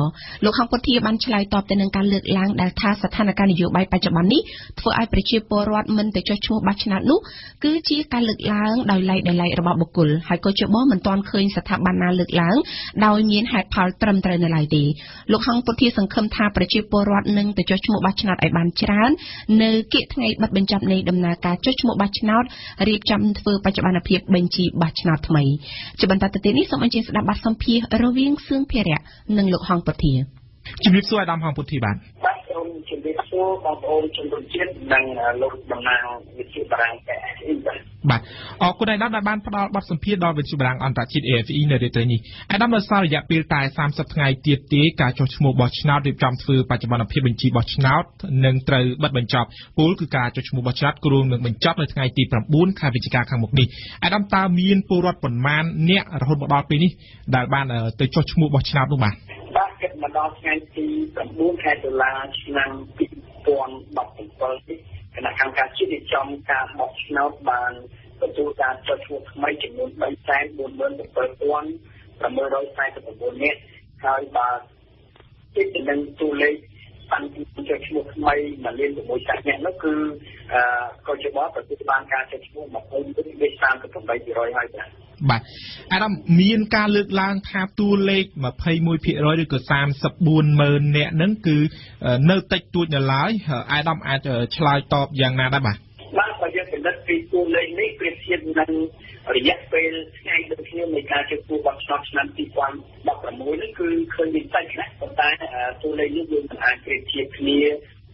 S2: លោកហងពុធាបានឆ្លើយតបទៅនឹងការលើកឡើងដែលថាស្ថានភាពនយោបាយបច្ចុប្បន្ននេះធ្វើឲ្យប្រជាពលរដ្ឋមិនទៅចុះឈ្មោះបោះឆ្នោតនោះគឺជាការលើកឡើងដោយឡែកដោយឡែករបស់បុគ្គលហើយកោជបមិនទាន់ឃើញស្ថាប័នណាលើកឡើងដោយមានហេតុផលត្រឹមត្រូវនៅឡើយទេលោកហងពុធាសង្ឃឹមថាប្រជាពលរដ្ឋនឹងទៅចុះឈ្មោះបោះឆ្នោតឲ្យបានច្រើននៅគៀកថ្ងៃបិទបញ្ចប់នៃដំណើរការចុះឈ្មោះបោះឆ្នោតរៀបចំធ្វើបច្ចុប្បន្នភាពបញ្ជីបោះឆ្នោតថ្មីជាបន្តទៅទៀតនេះសូមអញ្ជើញស្ដាប់បទសម្ភាសន៍រវាងសឿងភារៈនិងលោកហងពុធា
S9: ជំរាបសួរអាដាមហងពុធាបាទ
S11: បាទសូមជំរាបសួរបងប្អូនជនរួមជាតិនិងលោកតំណាងវិទ្យុបារាំងតែបាទ
S9: បាទអរគុណអាដាមដែលបានផ្ដល់បទសម្ភាសន៍ដល់វិទ្យុបារាំងអន្តរជាតិ AFE នៅរាត្រីនេះអាដាមនៅសល់រយៈពេលតែ30ថ្ងៃទៀតទេការចុះឈ្មោះបោះឆ្នោតរៀបចំធ្វើបច្ចុប្បន្នភាពបញ្ជីបោះឆ្នោតនឹងត្រូវបិទបញ្ចប់ពលគឺការចុះឈ្មោះបោះឆ្នោតគ្រោងនឹងបញ្ចប់នៅថ្ងៃទី9ខែវិច្ឆិកាខាងមុខនេះអាដាមតើមានពលរដ្ឋប៉ុន្មានអ្នករហូតមកដល់ពេលនេះដែលបានទៅចុះឈ្មោះបោះឆ្នោតនោះបាទ
S11: បាទគិតមកដល់ថ្ងៃទី9ខែតុលាឆ្នាំ2017 គណៈកម្មការជាតិរៀបចំការបោះឆ្នោតបានទទួលការចុះឈ្មោះថ្មីចំនួន347,649នាក់ហើយបើគិតទៅនឹងតួលេខតាំងពីចុះឈ្មោះថ្មីមួយលាន6សែននាក់នោះគឺអឺក៏ជាបបប្រតិបត្តិការចុះឈ្មោះ20.38%ហើយបាទ
S9: បាទអាដាមមានការលើកឡើងថាតួលេខ21%ឬក៏34ម៉ឺននាក់ហ្នឹងគឺនៅតិចតួចនៅឡើយអាដាមអាចឆ្លើយតបយ៉ាងណាដែរបាទ
S11: បាទបើយើងពិនិត្យពីតួលេខនេះប្រៀបធៀបនឹងរយៈពេលថ្ងៃដូចគ្នានៃការជឿគូបោះឆ្នោតឆ្នាំ2016នេះគឺឃើញមានតិចណាស់ប៉ុន្តែតួលេខនេះយើងមិនអាចប្រៀបធៀបគ្នា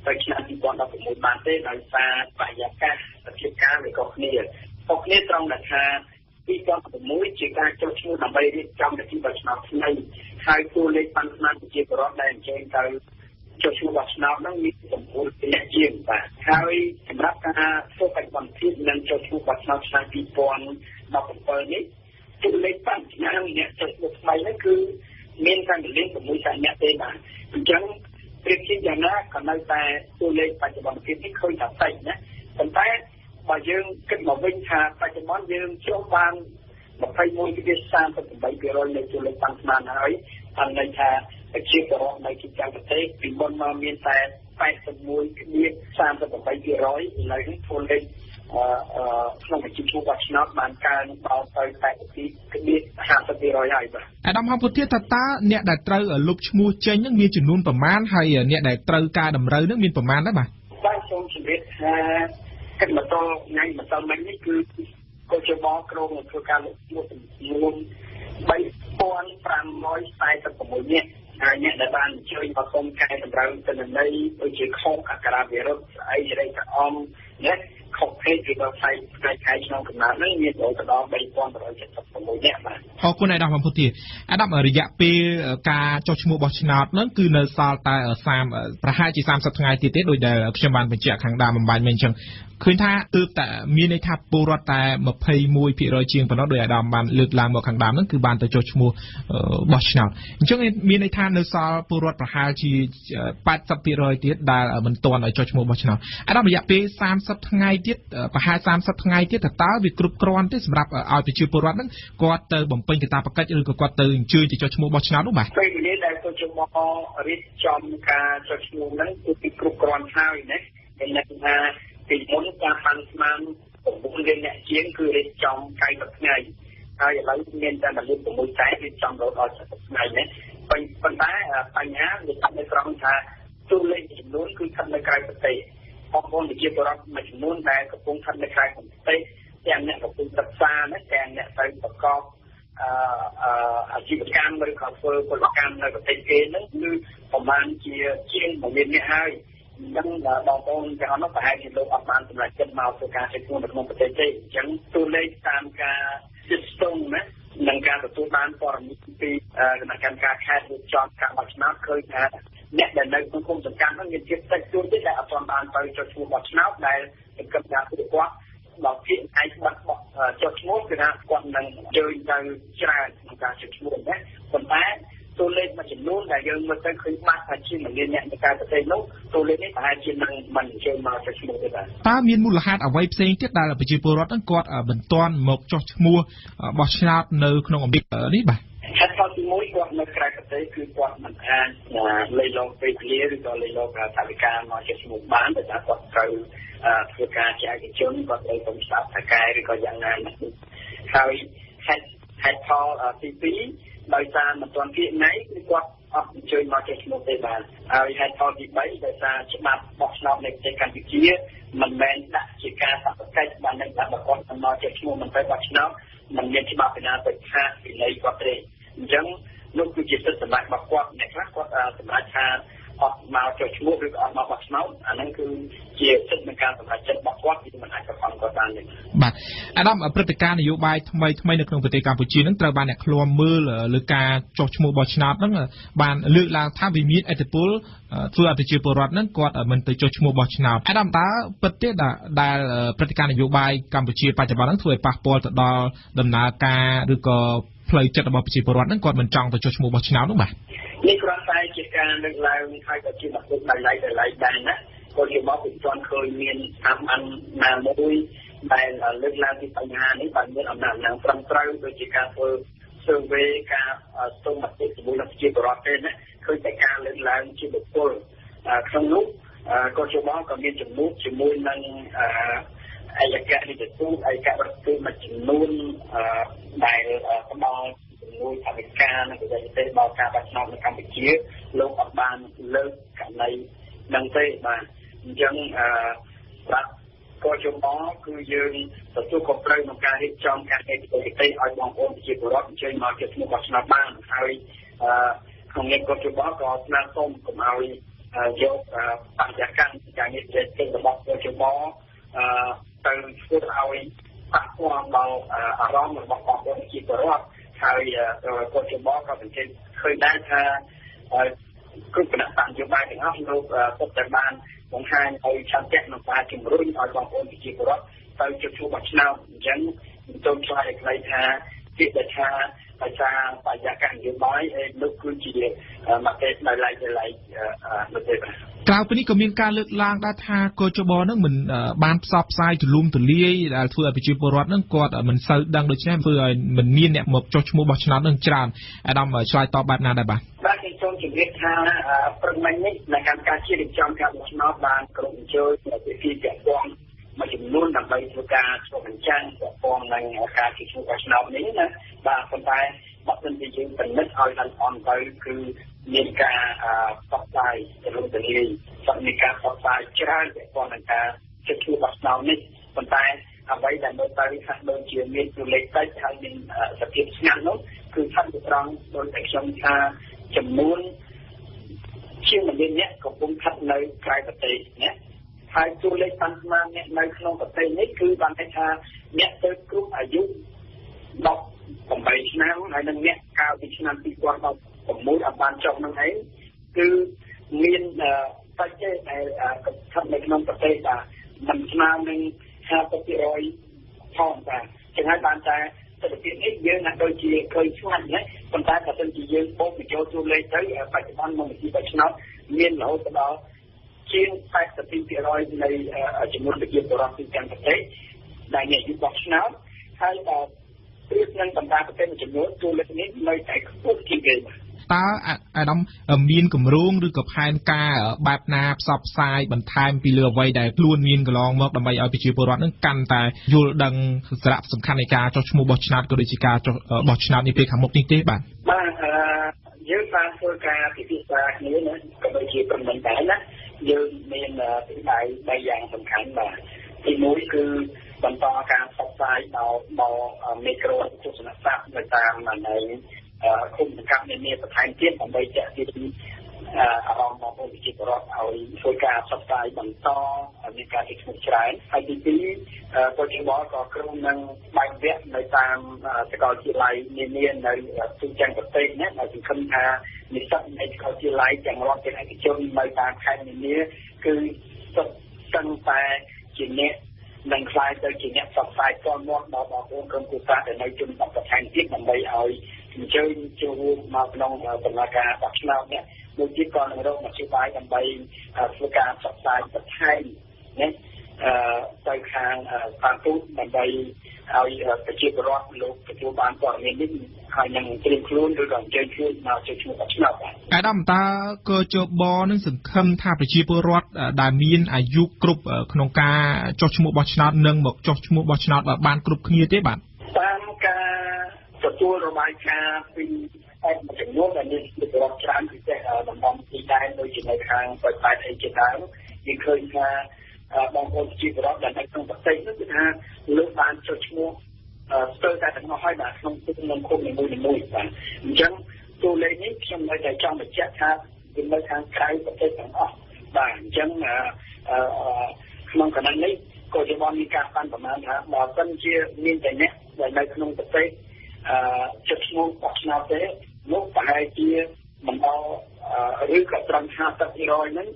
S11: ទៅឆ្នាំ2016បានទេដោយសារបរិយាកាសសភាពការវាខុសគ្នាខុសគ្នាត្រង់ដែលថា 2016ជាការចុះឈ្មោះដើម្បីរៀបចំនីតិបោះឆ្នោតថ្មីហើយតួលេខបានស្មានប្រជាពលរដ្ឋដែលអញ្ជើញទៅចុះឈ្មោះបោះឆ្នោតហ្នឹងមានចំនួនជាជាងបាទហើយសម្រាប់ការធ្វើបច្ចុប្បន្នភាពនិងចុះឈ្មោះបោះឆ្នោតឆ្នាំ2017នេះតួលេខបញ្ហាអ្នកចុះឈ្មោះថ្មីហ្នឹងគឺមានតែលេខ6សាអ្នកទេបាទអញ្ចឹងប្រៀបធៀបយ៉ាងណាក៏នៅតែតួលេខបច្ចុប្បន្នភាពនេះឃើញថាតិចណាប៉ុន្តែ បើយើងគិតមកវិញថាបច្ចុប្បន្នយើងជួបបាន21.38%នៃពលរដ្ឋតាមស្មានហើយតាមន័យថាប្រជាពលរដ្ឋនៅទីក្រុងប្រទេសពីមុនមកមានតែ81.38%ឥឡូវនេះធ្វើលេខអឺក្នុងវិជាជួបបោះឆ្នោតបានកើនដល់ទៅ82.50%ហើយបាទ
S9: អាដាមហំពុធាតើតើអ្នកដែលត្រូវលុបឈ្មោះចេញនឹងមានចំនួនប្រមាណហើយអ្នកដែលត្រូវការតម្រូវនឹងមានប្រមាណដែរបាទ
S11: បាទសូមជម្រាបថា គិតមកដល់ថ្ងៃម្សិលមិញនេះគឺកោជបក្រុងធ្វើការលើកឈ្មោះចំនួន3546នាក់ហើយអ្នកដែលបានអញ្ជើញមកសុំកែតម្រូវទិន្នន័យដូចជាខុសអក្ខរាវិរុទ្ធស្អីរេតអំណាខុសភេទពីដល់ផ្នែកផ្នែកខែក្នុងកំណើតហ្នឹងមានដល់ទៅដល់3176នាក់បាទ
S9: អរគុណអាដាមបំពុទាអាដាមរយៈពេលការចុះឈ្មោះបោះឆ្នោតហ្នឹងគឺនៅសល់តែ30ប្រហែលជា30ថ្ងៃទៀតទេដោយដែលខ្ញុំបានបញ្ជាក់ខាងដើមបំបញ្ញមិញអញ្ចឹង ឃើញថាទើបតែមានន័យថាពលរដ្ឋតែ21%ជាងប៉ុណ្ណោះដោយអាដាមបានលើកឡើងមកខាងដើមហ្នឹងគឺបានទៅចុះឈ្មោះបោះឆ្នោតអញ្ចឹងមានន័យថានៅសល់ពលរដ្ឋប្រហែលជា80%ទៀតដែលមិនទាន់ឲ្យចុះឈ្មោះបោះឆ្នោតអាដាមរយៈពេល30ថ្ងៃទៀតប្រហែល30ថ្ងៃទៀតតើតើវាគ្រប់គ្រាន់ទេសម្រាប់ឲ្យប្រជាពលរដ្ឋហ្នឹងគាត់ទៅបំពេញកាតព្វកិច្ចឬក៏គាត់ទៅអញ្ជើញទៅចុះឈ្មោះបោះឆ្នោតនោះបាទ
S11: ពេលវេលាដែលទៅជំមករៀបចំការចុះឈ្មោះហ្នឹងគឺពីគ្រប់គ្រាន់ហើយណាមានន័យថា ពីមុនការប៉ាន់ស្មាន9លានអ្នកជាងគឺរៀបចំ90ថ្ងៃហើយឥឡូវមានតែមួយលាន6ខែរៀបចំរហូតដល់70ថ្ងៃនេះប៉ុន្តែបញ្ហាវាស្ថិតនៅត្រង់ថាតួលេខចំនួនគឺស្ថិតនៅក្រៅប្រទេសបងប្អូនប្រជាពលរដ្ឋមួយចំនួនដែលកំពុងស្ថិតនៅក្រៅប្រទេសទាំងអ្នកកំពុងសិក្សាណាទាំងអ្នកទៅប្រកបអឺអាជីវកម្មឬក៏ធ្វើពលកម្មនៅប្រទេសគេហ្នឹងគឺប្រហែលជាជាង1លានអ្នកហើយ អញ្ចឹងបងប្អូនទាំងអស់នោះប្រហែលជាលោកអត់បានសម្រេចចិត្តមកធ្វើការចេញខ្លួននៅក្នុងប្រទេសទេអញ្ចឹងតួលេខតាមការជិតស្ទង់ណានឹងការទទួលបានព័ត៌មានពីគណៈកម្មការខេត្តរៀបចំការបោះឆ្នោតឃើញថាអ្នកដែលនៅក្នុងគុំសង្កាត់ហ្នឹងមានជាតិតិចទួចទេដែលអត់ទាន់បានទៅចុះឈ្មោះបោះឆ្នោតដែលសង្គមថាពួកគាត់ដល់ភាគឯកបាត់បោះចុះឈ្មោះគឺថាគាត់នឹងជួយទៅច្រើនក្នុងការចុះឈ្មោះណាប៉ុន្តែ តួលេខមួយចំនួនដែលយើងមើលទៅឃើញបាត់ថាជាមួយលានអ្នកនៅក្រៅប្រទេសនោះតួលេខនេះប្រហែលជានឹងមិនអញ្ជើញមកចុះឈ្មោះទេបាទ
S9: តើមានមូលហេតុអ្វីផ្សេងទៀតដែលប្រជាពលរដ្ឋហ្នឹងគាត់មិនទាន់មកចុះឈ្មោះបោះឆ្នោតនៅក្នុងអំពីនេះបាទ
S11: ហេតុផលទី1គាត់នៅក្រៅប្រទេសគឺគាត់មិនអាចលេខលងពេលវេលាឬក៏លេខលងថាវិការមកជាឈ្មោះបានតែថាគាត់ត្រូវធ្វើការជាឯកជនគាត់ត្រូវទៅស្ដាប់ថកែឬក៏យ៉ាងណាហើយហេតុហេតុផលទី2 ដោយសារមិនទាន់គៀកណៃគឺគាត់អត់អញ្ជើញមកចុះឈ្មោះទេបាទហើយហេតុផលទី3ដោយសារច្បាប់បោះឆ្នោតនៅប្រទេសកម្ពុជាមិនមែនដាក់ជាការសកម្មកិច្ចបាននឹងថាបើគាត់មកចុះឈ្មោះមិនទៅបោះឆ្នោតមិនមានច្បាប់ពីណាទៅខាតពីនៃគាត់ទេអញ្ចឹងនោះគឺជាសិទ្ធិសម្រាប់របស់គាត់អ្នកខ្លះគាត់សម្រាប់ថា អត់មកចុះឈ្មោះឬក៏អត់មកបោះឆ្នោតអាហ្នឹងគឺជាសិទ្ធិនៃការសម្រេចចិត្តរបស់គាត់គឺមិនអាចបង្ខំគាត់បានទេ
S9: បាទអាដាមព្រឹត្តិការណ៍នយោបាយថ្មីថ្មីនៅក្នុងប្រទេសកម្ពុជានឹងត្រូវបានអ្នកឃ្លាំមើលលើការចុះឈ្មោះបោះឆ្នោតហ្នឹងបានលើកឡើងថាវាមានអធិបុលធ្វើឲ្យប្រជាពលរដ្ឋហ្នឹងគាត់មិនទៅចុះឈ្មោះបោះឆ្នោតអាដាមតើពិតទេដែលព្រឹត្តិការណ៍នយោបាយកម្ពុជាបច្ចុប្បន្នហ្នឹងធ្វើឲ្យប៉ះពាល់ទៅដល់ដំណើរការឬក៏ ផ្លូវចិត្តរបស់ប្រជាពលរដ្ឋហ្នឹងគាត់មិនចង់ទៅចុះឈ្មោះបោះឆ្នោតនោះបាទ
S11: នេះគ្រាន់តែជាការលើកឡើងហើយក៏ជាមតិដោយឡែកដោយឡែកដែរណាក៏ជាមកពីទាន់ឃើញមានតាមអានណាមួយដែលលើកឡើងពីបញ្ហានេះបានមានអំណាចឡើងត្រឹមត្រូវដូចជាការធ្វើ survey ការសុំមតិជាមួយនឹងប្រជាពលរដ្ឋទេណាឃើញតែការលើកឡើងជាបុគ្គលក្នុងនោះក៏ជបក៏មានចំនួនជាមួយនឹងអា យកានិកទូតអាយការដ្ឋទូតមួយចំនួនដែលផ្ដល់ជំនួយថវិកានិងបច្ចេកទេសដល់ការបាត់ឆ្នោតនៅកម្ពុជាលោកអត់បានលើកករណីនឹងទេបាទអញ្ចឹងអឺប្រាប់ក៏ជបគឺយើងទទួលខុសត្រូវក្នុងការរៀបចំការអេតិកទេសឲ្យបងប្អូនប្រជាពលរដ្ឋអញ្ជើញមកជាស្មុគបោះឆ្នោតបានហើយអឺក្នុងនេះក៏ជបក៏ស្នើសុំកុំឲ្យយកបរិយាកាសការងារជាកិច្ចរបស់ក៏ជបអឺ ទៅធ្វើឲ្យប៉ះពាល់ដល់អារម្មណ៍របស់បងប្អូនប្រជាពលរដ្ឋហើយក៏ជបក៏សង្កេតឃើញដែរថាគ្រប់គណៈបកនយោបាយទាំងអស់លោកពុទ្ធតែបានបង្ហាញឲ្យឆន្ទៈក្នុងការជំរុញឲ្យបងប្អូនប្រជាពលរដ្ឋទៅជជុំបោះឆ្នោតអញ្ចឹងខ្ញុំឆ្លើយឲ្យខ្លីថាពាក្យថាដោយសារបរិយាកាសនយោបាយនោះគឺជាមតិដោយឡែកដោយឡែកនោះទេបាទ
S9: ក្រៅពីនេះក៏មានការលើកឡើងដែរថាកោជបនឹងមិនបានផ្សព្វផ្សាយទូលំទូលាយដែលធ្វើឲ្យប្រជាពលរដ្ឋនឹងគាត់មិនសូវដឹងដូច្នេះធ្វើឲ្យមិនមានអ្នកមកចុះឈ្មោះបោះឆ្នោតនឹងច្រើនអាដាមឆ្លើយតបបែបណាដែរបាទ
S11: បាទខ្ញុំសូមជម្រាបថាព្រឹកមិញនេះនៅកម្មការជារៀបចំការបោះឆ្នោតបានក្រុមអញ្ជើញពីពីពាក់ព័ន្ធមួយចំនួនដើម្បីធ្វើការឆ្លុះបញ្ចាំងពាក់ព័ន្ធនឹងការជិះឈ្មោះបោះឆ្នោតនេះណាបាទប៉ុន្តែបើមិនជាយើងពិនិត្យឲ្យដល់អន់ទៅគឺ មានការផ្សព្វផ្សាយទៅលើទៅលាយសកម្មភាពផ្សព្វផ្សាយច្រើនពាក់ព័ន្ធនឹងការជិះឈ្មោះបោះឆ្នោតនេះប៉ុន្តែអ្វីដែលមើលទៅហាក់ដូចជាមានទូលេខតិចហើយមានសភាពស្ងាត់នោះគឺស្ថិតនៅត្រង់ដោយតែខ្ញុំថាចំនួនជាង1លានអ្នកកំពុងស្ថិតនៅក្រៅប្រទេសណាហើយតួលេខតាមស្មានអ្នកនៅក្នុងប្រទេសនេះគឺបានន័យថាអ្នកទៅគ្រប់អាយុ18ឆ្នាំហើយនឹងអ្នកកាលពីឆ្នាំ 2016អត់បានចុះនឹងឯងគឺមានបច្ច័យដែលស្ថិតនៅក្នុងប្រទេសបាទមិនស្មើនឹង50%ផងបាទចឹងហើយបានតែទស្សនវិជ្ជានេះយើងអាចដូចជាឃើញឆ្ងាញ់ណាប៉ុន្តែបើសិនជាយើងបូកបញ្ចូលតួលេខទៅបច្ចុប្បន្នក្នុងវិធីបោះឆ្នោតមានរហូតដល់ជាង82%នៃចំនួនប្រជាពលរដ្ឋទូទាំងប្រទេសដែលមានអាយុបោះឆ្នោតហើយប្រៀបនឹងបណ្ដាប្រទេសមួយចំនួនតួលេខនេះនៅតែខ្ពស់ជាងគេបាទ
S9: តើអាដាមមានគម្រោងឬក៏ផែនការបែបណាផ្សព្វផ្សាយបន្ថែមពីលើអ្វីដែលខ្លួនមានកន្លងមកដើម្បីឲ្យប្រជាពលរដ្ឋនឹងកាន់តែយល់ដឹងសារៈសំខាន់នៃការចុះឈ្មោះបោះឆ្នោតក៏ដូចជាការចុះបោះឆ្នោតនេះពេលខាងមុខនេះទេបាទ
S11: បាទយើងបានធ្វើការពិភាក្សាគ្នាណាក៏ដូចជាប្រមិនដែរណាយើងមានពីដៃ3យ៉ាងសំខាន់បាទទី1គឺបន្តការផ្សព្វផ្សាយដល់ដល់មីក្រូទស្សនៈសាស្ត្រនៅតាមនៅ គុំសកម្មនានាបន្ថែមទៀតដើម្បីចាក់ទាញអារម្មណ៍របស់ប្រជាពលរដ្ឋឲ្យធ្វើការផ្សព្វផ្សាយបន្តមានការជិះឈ្មោះច្រើនហើយទី2បច្ចុប្បន្នក៏ក្រុមនឹងបែកវគ្គនៅតាមសាកលវិទ្យាល័យនានានៅទូទាំងប្រទេសណាហើយសង្ឃឹមថានិស្សិតនៃសាកលវិទ្យាល័យទាំងរដ្ឋទាំងឯកជននៅតាមខេត្តនានាគឺសុទ្ធសឹងតែជាអ្នកនឹងខ្លាយទៅជាអ្នកផ្សព្វផ្សាយផ្ទាល់មាត់ដល់បងប្អូនក្រុមគ្រួសារដែលនៅជុំបទបន្ថែមទៀតដើម្បីឲ្យ អញ្ជើញចូលរួមមកក្នុងដំណើរការបោះឆ្នោតនេះមួយទៀតក៏នឹងរកមធ្យោបាយដើម្បីធ្វើការផ្សព្វផ្សាយបន្ថែមណាអឺទៅខាងស្ថានទូតដើម្បីឲ្យប្រជាពលរដ្ឋលោកទទួលបានព័ត៌មាននេះហើយនឹងត្រៀមខ្លួនឬក៏អញ្ជើញខ្លួនមកជួយឈ្មោះបោះឆ្នោតបាទ
S9: អាដាមតើកជបនឹងសង្ឃឹមថាប្រជាពលរដ្ឋដែលមានអាយុគ្រប់ក្នុងការចុះឈ្មោះបោះឆ្នោតនឹងមកចុះឈ្មោះបោះឆ្នោតបានគ្រប់គ្នាទេបាទ
S11: តាមការ ទទួលរបាយការណ៍ពីឯកចំនួនដែលមានប្រជាពលរដ្ឋច្រើនពិសេសតំបន់ទីដែនដូចជានៅខាងបរិបទអីជាដើមយើងឃើញថាបងប្អូនប្រជាពលរដ្ឋដែលនៅក្នុងប្រទេសនោះគឺថាលើកបានចុះឈ្មោះស្ទើរតែទាំងអស់ហើយបាទក្នុងគុំក្នុងគុំនីមួយៗបាទអញ្ចឹងតួលេខនេះខ្ញុំនៅតែចង់បញ្ជាក់ថាវានៅខាងក្រៅប្រទេសទាំងអស់បាទអញ្ចឹងក្នុងកណ្ដាលនេះក៏ជាបានមានការបានប្រមាណថាបើសិនជាមានតែអ្នកដែលនៅក្នុងប្រទេស អឺចុះឈ្មោះបោះឆ្នោតទេនោះប្រហែលជាមិនដល់ឬក៏ត្រឹម50%ហ្នឹង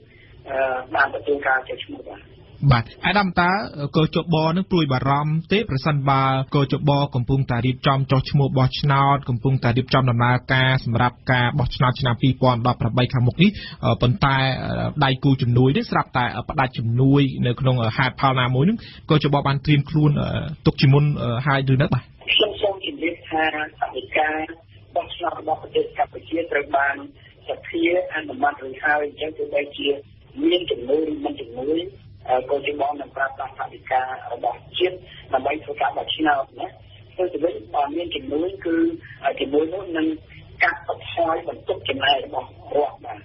S11: បានទទួលការចុះឈ្មោះបាទ
S9: បាទអាដាមតើកោជបនឹងព្រួយបារម្ភទេប្រសិនបើកោជបកំពុងតែរៀបចំចុះឈ្មោះបោះឆ្នោតកំពុងតែរៀបចំដំណើរការសម្រាប់ការបោះឆ្នោតឆ្នាំ2018ខាងមុខនេះប៉ុន្តែដៃគូជំនួយនេះស្រាប់តែផ្ដាច់ជំនួយនៅក្នុងហេតុផលណាមួយនឹងកោជបបានត្រៀមខ្លួនទុកជាមុនហើយឬនៅបាទ
S11: ខ្ញុំសូមជម្រាប ថាសកម្មភាពបោះឆ្នោតរបស់ប្រទេសកម្ពុជាត្រូវបានសភាអនុម័តរួចហើយអញ្ចឹងទោះបីជាមានជំនួយឬមិនជំនួយក៏ជាបងនឹងប្រាប់តាមថាវិការរបស់ជាតិដើម្បីធ្វើការបោះឆ្នោតណាទៅទៅវិញបើមានជំនួយគឺជំនួយនោះនឹងកាត់បន្ថយបន្ទុកចំណាយរបស់រដ្ឋបាទ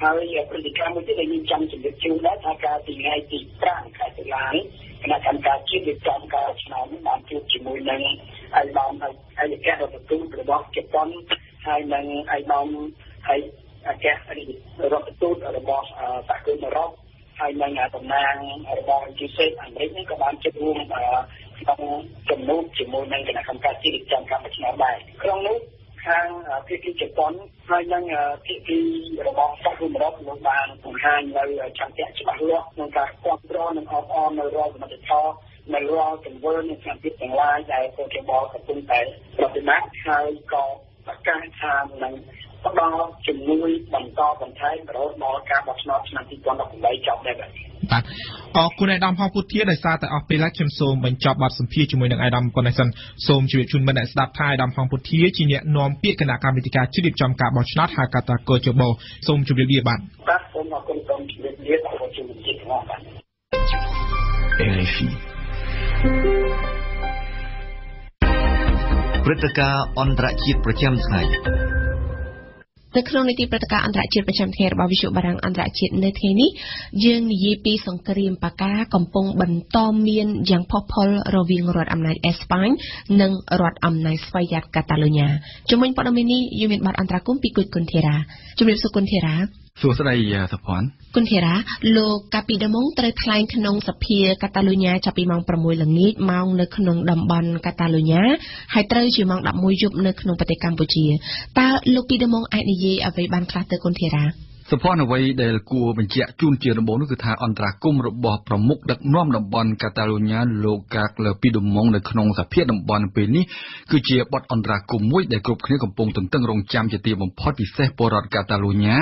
S11: ហើយព្រឹត្តិការណ៍មួយទៀតដែលយើងចង់ជម្រាបជូនដែរថាការពីថ្ងៃទី5ខែតុលានេះគណៈកម្មការជាតិរៀបចំការឆ្នោតនេះបានជួបជាមួយនឹង ឯកឧត្តមអគ្គរដ្ឋទូតរបស់ជប៉ុនហើយនឹងឯកឧត្តមហើយអគ្គរដ្ឋទូតរបស់សហគមន៍អឺរ៉ុបហើយនឹងតំណាងរបស់ USA អាមេរិកនេះក៏បានចូលរួមក្នុងជំនួបជាមួយនឹងគណៈកម្មការជាតិរៀបចំការបោះឆ្នោតដែរក្នុងនោះខាងភាគីជប៉ុនហើយនឹងភាគីរបស់សហគមន៍អឺរ៉ុបលោកបានបង្ហាញនៅចន្ទៈច្បាស់លាស់ក្នុងការគ្រប់គ្រងនិងអបអរនៅរាល់សមិទ្ធផល នៅរាល់ទង្វើនិងសកម្មភាពទាំងឡាយដែលកោជបកំពុងតែប្រតិបត្តិហើយក៏ប្រកាសថានឹងផ្ដល់ជំនួយបន្តបន្ថែមរហូតដល់ការបោះឆ្នោតឆ្នាំ2018ចប់ដែរបាទ
S9: បាទអរគុណឯកឧត្តមហងពុធាដោយសារតែអស់ពេលហើយខ្ញុំសូមបញ្ចប់បទសម្ភាសន៍ជាមួយនឹងឯកឧត្តមប៉ុណ្ណេះសិនសូមជម្រាបជូនមិត្តអ្នកស្ដាប់ថាឯកឧត្តមហងពុធាជាអ្នកនាំពាក្យគណៈកម្មាធិការជ្រៀបចំការបោះឆ្នោតហៅកាត់ថាកោជបសូមជម្រាបលាបាទ
S11: បាទសូមអរគុណសូមជម្រាបលាអរគុណជំរាបលាបាទ
S3: RFI ព្រឹត្តិការណ៍អន្តរជាតិប្រចាំថ្ងៃ
S2: នៅក្នុងនីតិព្រឹត្តិការណ៍អន្តរជាតិប្រចាំថ្ងៃរបស់វិទ្យុបារាំងអន្តរជាតិនៅថ្ងៃនេះយើងនិយាយពីសង្គ្រាមបាកាកំពុងបន្តមានយ៉ាងផុសផុលរវាងរដ្ឋអំណាចអេស្ប៉ាញនិងរដ្ឋអំណាចស្វយ័តកាតាឡូញ៉ាជំវិញព័ត៌មាននេះយើងមានបទអន្តរកម្មពីគុជគុនធីរ៉ាជំរាបសួរគុនធីរ៉ា
S12: សួស្តីសុភ័ណ្ឌ
S2: គុនធីរ៉ាលោកកាពីដម៉ុងត្រូវថ្លែងក្នុងសភាកាតាឡូញ៉ាចាប់ពីម៉ោង6ល្ងាចម៉ោងនៅក្នុងតំបន់កាតាឡូញ៉ាហើយត្រូវជាម៉ោង11យប់នៅក្នុងប្រទេសកម្ពុជាតើលោកពីដម៉ុងអាចនិយាយអ្វីបានខ្លះទៅគុនធីរ៉ា
S12: សុភ័ណ្ឌអ្វីដែលគួរបញ្ជាក់ជូនជាដំបូងនោះគឺថាអន្តរាគមរបស់ប្រមុខដឹកនាំតំបន់កាតាឡូញ៉ាលោកកាក្លពីដូម៉ុងនៅក្នុងសភាតំបន់ពេលនេះគឺជាបទអន្តរាគមមួយដែលគ្រប់គ្នាកំពុងទន្ទឹងរង់ចាំជាទីបំផុតពិសេសពលរដ្ឋកាតាឡូញ៉ា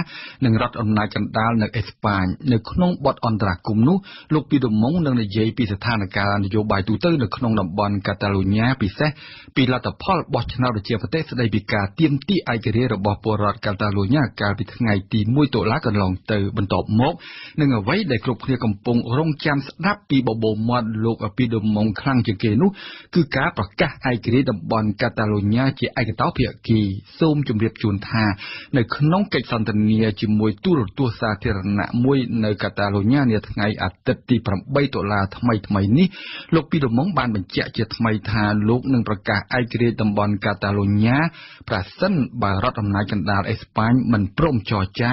S12: និងរដ្ឋអំណាចកណ្ដាលនៅអេស្ប៉ាញនៅក្នុងបទអន្តរាគមនោះលោកពីដូម៉ុងនឹងនិយាយពីស្ថានភាពនយោបាយទូទៅនៅក្នុងតំបន់កាតាឡូញ៉ាពិសេសពីលទ្ធផលបោះឆ្នោតប្រជាប្រទេសស្ដីពីការទាមទារឯករាជ្យរបស់ពលរដ្ឋកាតាឡូញ៉ាកាលពីថ្ងៃទី1តុលាកន្លងទៅបន្ទាប់មកនឹងអ្វីដែលគ្រប់គ្នាកំពុងរងចាំស្ដាប់ពីបបោមាត់លោកពីដូម៉ុងខ្លាំងជាងគេនោះគឺការប្រកាសឯករាជ្យតំបន់កាតាឡូញ៉ាជាឯកតោភាគីសូមជម្រាបជូនថា នៅក្នុងកិច្ចសន្ទនាជាមួយទូរទស្សន៍សាធារណៈមួយនៅកាតាឡូញ៉ានាថ្ងៃអាទិត្យទី8តុលាថ្មីថ្មីនេះលោកពីដូម៉ុងបានបញ្ជាក់ជាថ្មីថាលោកនឹងប្រកាសឯករាជ្យតំបន់កាតាឡូញ៉ាប្រសិនបើរដ្ឋអំណាចកណ្ដាលអេស្ប៉ាញមិនព្រមចរចា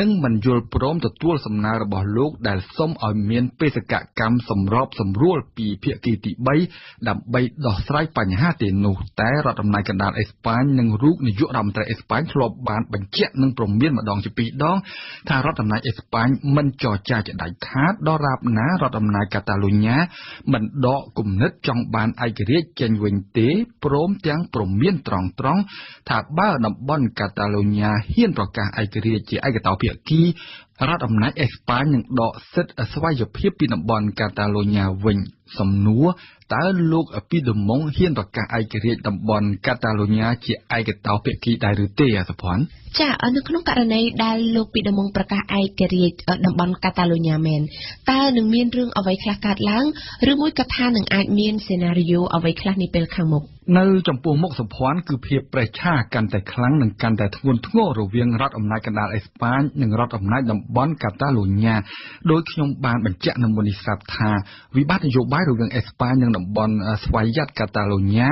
S12: និងមិនយល់ព្រមទទួលសំណើរបស់លោកដែលសុំឲ្យមានបេសកកម្មសម្របសម្រួលពីភាគីទី3ដើម្បីដោះស្រាយបញ្ហាទេនោះ តែរដ្ឋអំណាចកណ្ដាលអេស្ប៉ាញនិងរូបនាយករដ្ឋមន្ត្រីអេស្ប៉ាញធ្លាប់បានបញ្ជាក់និងព្រមានម្ដងជាពីរដងថារដ្ឋអំណាចអេស្ប៉ាញមិនចរចាជាដាច់ខាតដល់រាបណារដ្ឋអំណាចកាតាឡូញ៉ាមិនដកគំនិតចង់បានឯករាជ្យចេញវិញទេព្រមទាំងព្រមានត្រង់ត្រង់ថាបើតំបន់កាតាឡូញ៉ាហ៊ានប្រកាសឯករាជ្យជាឯកតោភាគីរដ្ឋអំណាចអេស្ប៉ាញនឹងដកសិទ្ធិស្វ័យភាពពីតំបន់កាតាឡូញ៉ាវិញ សំណួរតើលោកពីដូម៉ុងហ៊ានប្រកាសឯករាជ្យតំបន់កាតាឡូញ៉ាជាឯកតោភាគីដែរឬទេសុភ័ណ្ឌ
S2: ចានៅក្នុងករណីដែលលោកពីដូម៉ុងប្រកាសឯករាជ្យតំបន់កាតាឡូញ៉ាមែនតើនឹងមានរឿងអ្វីខ្លះកើតឡើងឬមួយក៏ថានឹងអាចមានសេណារីយ៉ូអ្វីខ្លះនាពេលខាងមុខ
S12: នៅចំពោះមុខសុភ័ណ្ឌគឺភាពប្រេះឆាកាន់តែខ្លាំងនិងកាន់តែធ្ងន់ធ្ងររវាងរដ្ឋអំណាចកណ្ដាលអេស្ប៉ាញនិងរដ្ឋអំណាចតំបន់កាតាឡូញ៉ាដោយខ្ញុំបានបញ្ជាក់នៅមុននេះស្រាប់ថាវិបត្តិនយោបាយរវាងអេស្ប៉ាញនិងតំបន់ស្វ័យយ័តកាតាឡូញ៉ា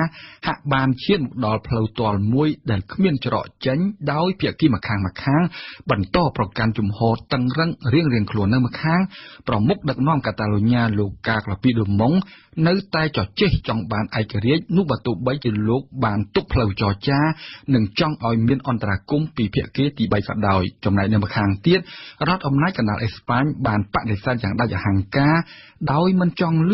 S12: ហាក់បានឈានមកដល់ផ្លូវទាល់មួយដែលគ្មានច្រកចេញដោយភាគីម្ខាងម្ខាងបន្តប្រកាន់ជំហរតឹងរឹងរៀងរៀងខ្លួននៅម្ខាងប្រមុខដឹកនាំកាតាឡូញ៉ាលោកកាក្លាពីដូម៉ុង នៅតែចចេះចង់បានឯករាជ្យនោះបើទោះបីជាលោកបានទុកផ្លូវចរចានិងចង់ឲ្យមានអន្តរាគមន៍ពីភាគីទី3ក៏ដោយចំណែកនៅម្ខាងទៀតរដ្ឋអំណាចកណ្ដាលអេស្ប៉ាញបានបដិសេធយ៉ាងដាច់អហង្ការដោយមិនចង់ឮ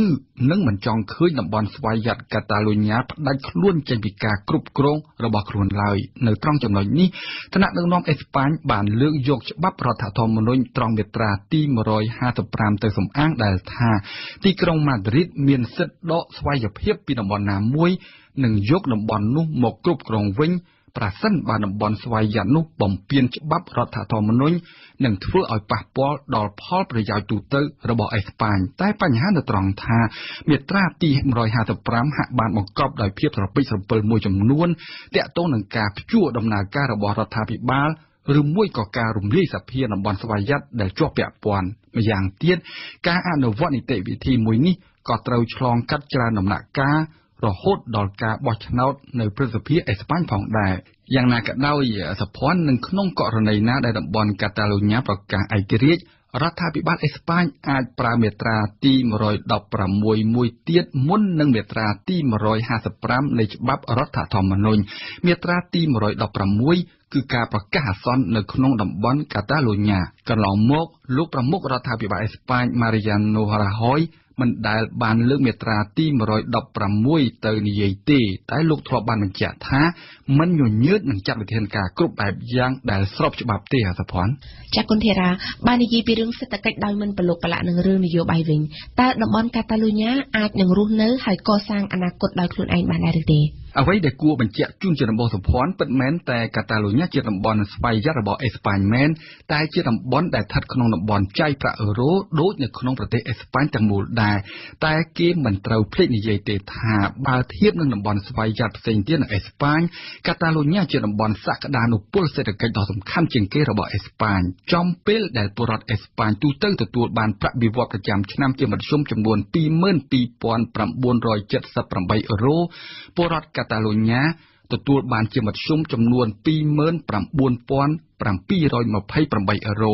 S12: និងមិនចង់ឃើញតំបន់ស្វយ័តកាតាលូញ៉ាផ្ដាច់ខ្លួនចេញពីការគ្រប់គ្រងរបស់ខ្លួនឡើយនៅត្រង់ចំណុចនេះថ្នាក់ដឹកនាំអេស្ប៉ាញបានលើកយកច្បាប់រដ្ឋធម្មនុញ្ញត្រង់មាត្រាទី155ទៅសំអាងដែលថាទីក្រុងម៉ាឌ្រីតមានសិទ្ធិដកស្វ័យភាពពីតំបន់ណាមួយនិងយកតំបន់នោះមកគ្រប់គ្រងវិញប្រសិនបើតំបន់ស្វ័យយ័តនោះបំពានច្បាប់រដ្ឋធម្មនុញ្ញនឹងធ្វើឲ្យប៉ះពាល់ដល់ផលប្រយោជន៍ទូទៅរបស់អេស្ប៉ាញតែបញ្ហានៅត្រង់ថាមាត្រាទី155ហាក់បានបង្កប់ដោយភាពស្រពេចស្រពិលមួយចំនួនតាក់ទងនឹងការព្យួរដំណើរការរបស់រដ្ឋាភិបាលឬមួយក៏ការរំលាយសភាតំបន់ស្វយ័តដែលជាប់ពាក់ព័ន្ធម្យ៉ាងទៀតការអនុវត្តនីតិវិធីមួយនេះ ក៏ត្រូវឆ្លងកាត់ច្រើនដំណាក់កាលរហូតដល់ការបោះឆ្នោតនៅព្រឹទ្ធសភាអេស្ប៉ាញផងដែរយ៉ាងណាក៏ដោយសភ័ណ្ឌនឹងក្នុងករណីណាដែលតំបន់កាតាឡូញ៉ាប្រកាសឯករាជ្យរដ្ឋាភិបាលអេស្ប៉ាញអាចប្រើមាត្រាទី116មួយទៀតមុននឹងមាត្រាទី155នៃច្បាប់រដ្ឋធម្មនុញ្ញមាត្រាទី116គឺការប្រកាសអាសន្ននៅក្នុងតំបន់កាតាឡូញ៉ាកន្លងមកលោកប្រមុខរដ្ឋាភិបាលអេស្ប៉ាញ Mariano Rajoy មិនដែលបានលើកមាត្រាទី116ទៅនិយាយទេ តែលោកធ្លាប់បានបញ្ជាក់ថាមិនញញើតនឹងចាត់វិធានការគ្រប់បែបយ៉ាងដែលស្របច្បាប់ទេអសភ័ន
S2: ចាគុណធីរ៉ាបាននិយាយពីរឿងសេដ្ឋកិច្ចដោយមិនប្រឡូកប្រឡាក់នឹងរឿងនយោបាយវិញតើតំបន់កាតាលូញ៉ាអាចនឹងរស់នៅហើយកសាងអនាគតដោយខ្លួនឯងបានដែរឬទេ
S12: អ្វីដែលគួរបញ្ជាក់ជូនជាដំបូងសម្ព័ន្ធពិតមែនតែកាតាលូញ៉ាជាតំបន់ស្វ័យយ័តរបស់អេស្ប៉ាញមែនតែជាតំបន់ដែលស្ថិតក្នុងតំបន់ចៃប្រាក់អឺរ៉ូដូចនៅក្នុងប្រទេសអេស្ប៉ាញទាំងមូលដែរតែគេមិនត្រូវភ្លេចនិយាយទេថាបើធៀបនឹងតំបន់ស្វ័យយ័តផ្សេងទៀតនៅអេស្ប៉ាញកាតាលូញ៉ាជាតំបន់សក្តានុពលសេដ្ឋកិច្ចដ៏សំខាន់ជាងគេរបស់អេស្ប៉ាញចំពេលដែលពលរដ្ឋអេស្ប៉ាញទូទៅទទួលបានប្រាក់បៀវត្សប្រចាំឆ្នាំជាមធ្យមចំនួន22,978អឺរ៉ូពលរដ្ឋកាតាលូញ៉ាទទួលបានជាមធ្យមចំនួន29,000 728អឺរ៉ូ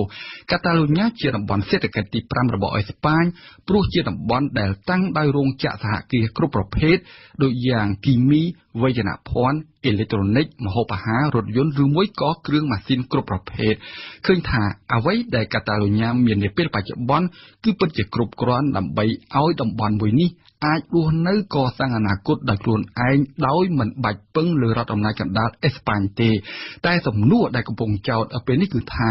S12: កាតាលូញ៉ាជាតំបន់សេដ្ឋកិច្ចទី5របស់អេស្ប៉ាញព្រោះជាតំបន់ដែលតាំងដោយរោងចក្រសហគ្រាសគ្រប់ប្រភេទដូចយ៉ាងគីមីវេយ្យានភ័ណ្ឌអេឡិចត្រូនិកម្ហូបអាហាររថយន្តឬមួយក៏គ្រឿងម៉ាស៊ីនគ្រប់ប្រភេទឃើញថាអ្វីដែលកាតាលូញ៉ាមាននាពេលបច្ចុប្បន្នគឺពិតជាគ្រប់គ្រាន់ដើម្បីឲ្យតំបន់មួយនេះ អាចរស់នៅកសាងអនាគតដោយខ្លួនឯងដោយមិនបាច់ពឹងលើរដ្ឋអំណាចកណ្ដាលអេស្ប៉ាញទេ តែសំណួរដែលកំពុងចោទពេលនេះគឺថា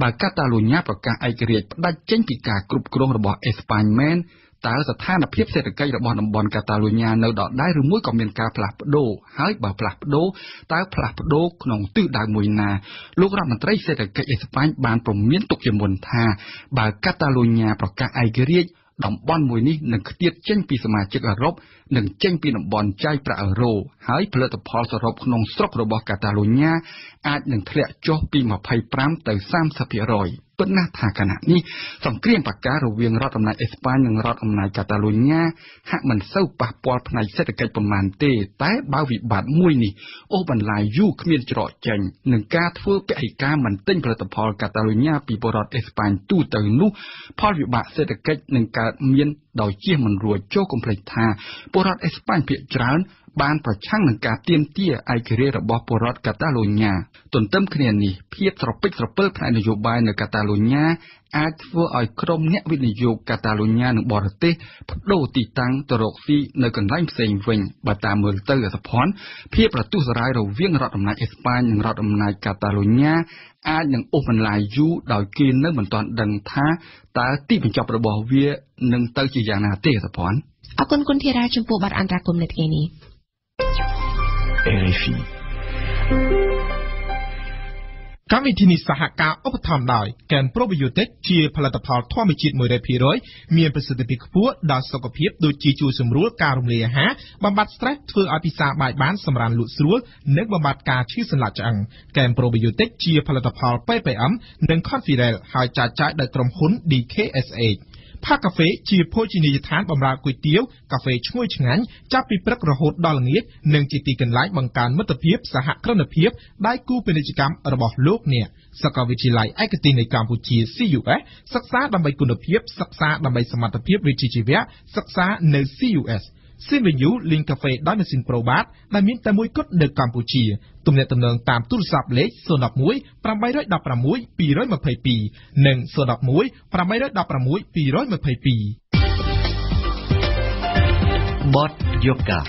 S12: បើកាតាលូញ៉ាប្រកាសឯករាជ្យផ្ដាច់ចេញពីការគ្រប់គ្រងរបស់អេស្ប៉ាញមែនតើស្ថានភាពសេដ្ឋកិច្ចរបស់តំបន់កាតាលូញ៉ានៅដដែលឬមួយក៏មានការផ្លាស់ប្ដូរហើយបើផ្លាស់ប្ដូរតើផ្លាស់ប្ដូរក្នុងទិសដៅមួយណាលោករដ្ឋមន្ត្រីសេដ្ឋកិច្ចអេស្ប៉ាញបានព្រមានទុកជាមុនថាបើកាតាលូញ៉ាប្រកាសឯករាជ្យ តំបន់មួយនេះនឹងខ្ទាតចេញពីសមាជិកអឺរ៉ុបនិងចេញពីតំបន់ចៃប្រាក់អឺរ៉ូហើយផលិតផលសរុបក្នុងស្រុករបស់កាតាលូញ៉ាអាចនឹងធ្លាក់ចុះពី25ទៅ30% ពិតណាស់ថាគណៈនេះសង្គ្រាមបការវាងរដ្ឋអំណាចអេស្ប៉ាញនិងរដ្ឋអំណាចកាតាលូញ៉ាហាក់មិនសូវប៉ះពាល់ផ្នែកសេដ្ឋកិច្ចប៉ុន្មានទេ តែបើវិបត្តិមួយនេះអូសបន្លាយយូរគ្មានច្រកចេញនឹងការធ្វើពហិការមិនទិញផលិតផលកាតាលូញ៉ាពីបរដ្ឋអេស្ប៉ាញទូទៅនោះផលវិបាកសេដ្ឋកិច្ចនឹងកើតមាន ដោយជៀសមិនរួចចូលកុំភ្លេចថាពលរដ្ឋអេស្ប៉ាញភាគច្រើនបានប្រឆាំងនឹងការទាមទារឯករាជ្យរបស់ពលរដ្ឋកាតាឡូញ៉ាទន្ទឹមគ្នានេះភាពស្រពេចស្រពិលផ្នែកនយោបាយនៅកាតាឡូញ៉ាអាចធ្វើឲ្យក្រុមអ្នកវិនិយោគកាតាឡូញ៉ានិងបរទេសបដូរទីតាំងទៅរកស៊ីនៅកន្លែងផ្សេងវិញបើតាមមើលទៅអសភ័នភាពប្រទុសរាយរវាងរដ្ឋអំណាចអេស្ប៉ាញនិងរដ្ឋអំណាចកាតាឡូញ៉ាអាចនឹងអូសបន្លាយយូរដោយគេនៅមិនទាន់ដឹងថាតើទីបញ្ចប់របស់វានឹងទៅជាយ៉ាងណាទេអសភ័ន
S2: អរគុណគុណធីរាចំពោះបទអន្តរាគមន៍នៅថ្ងៃនេះ
S3: RFI
S9: កម្មវិធីនេះសហការឧបត្ថម្ភដោយកែនប្រូប៊ីយ៉ូទិកជាផលិតផលធម្មជាតិ100%មានប្រសិទ្ធភាពខ្ពស់ដល់សុខភាពដូចជាជួយសម្រួលការរំលាយអាហារបំបត្តិ stress ធ្វើឲ្យពិសាបាយបានសម្រានលក់ស្រួលនិងបំបត្តិការឈឺសន្លាក់ឆ្អឹងកែនប្រូប៊ីយ៉ូទិកជាផលិតផល PPM និង Confidel ហើយចែកចាយដោយក្រុមហ៊ុន DKSH ផាកាហ្វេជាភោជនីយដ្ឋានបម្រើគុយទាវកាហ្វេឈ្ងុយឆ្ងាញ់ចាប់ពីព្រឹករហូតដល់ល្ងាចនិងជាទីកន្លែងបង្កើនមិត្តភាពសហគ្រិនភាពដៃគូពាណិជ្ជកម្មរបស់លោកអ្នកសាកលវិទ្យាល័យឯកទេសនៃកម្ពុជា CUS សិក្សាដើម្បីគុណភាពសិក្សាដើម្បីសមត្ថភាពវិជ្ជាជីវៈសិក្សានៅ CUS សៀនវីញូលីងកាហ្វេដោយម៉ាស៊ីនប្រូបាតដែលមានតែមួយគត់នៅកម្ពុជាទំនាក់ទំនងតាមទូរស័ព្ទលេខ011 816 222និង011 816 222
S3: បទយូកា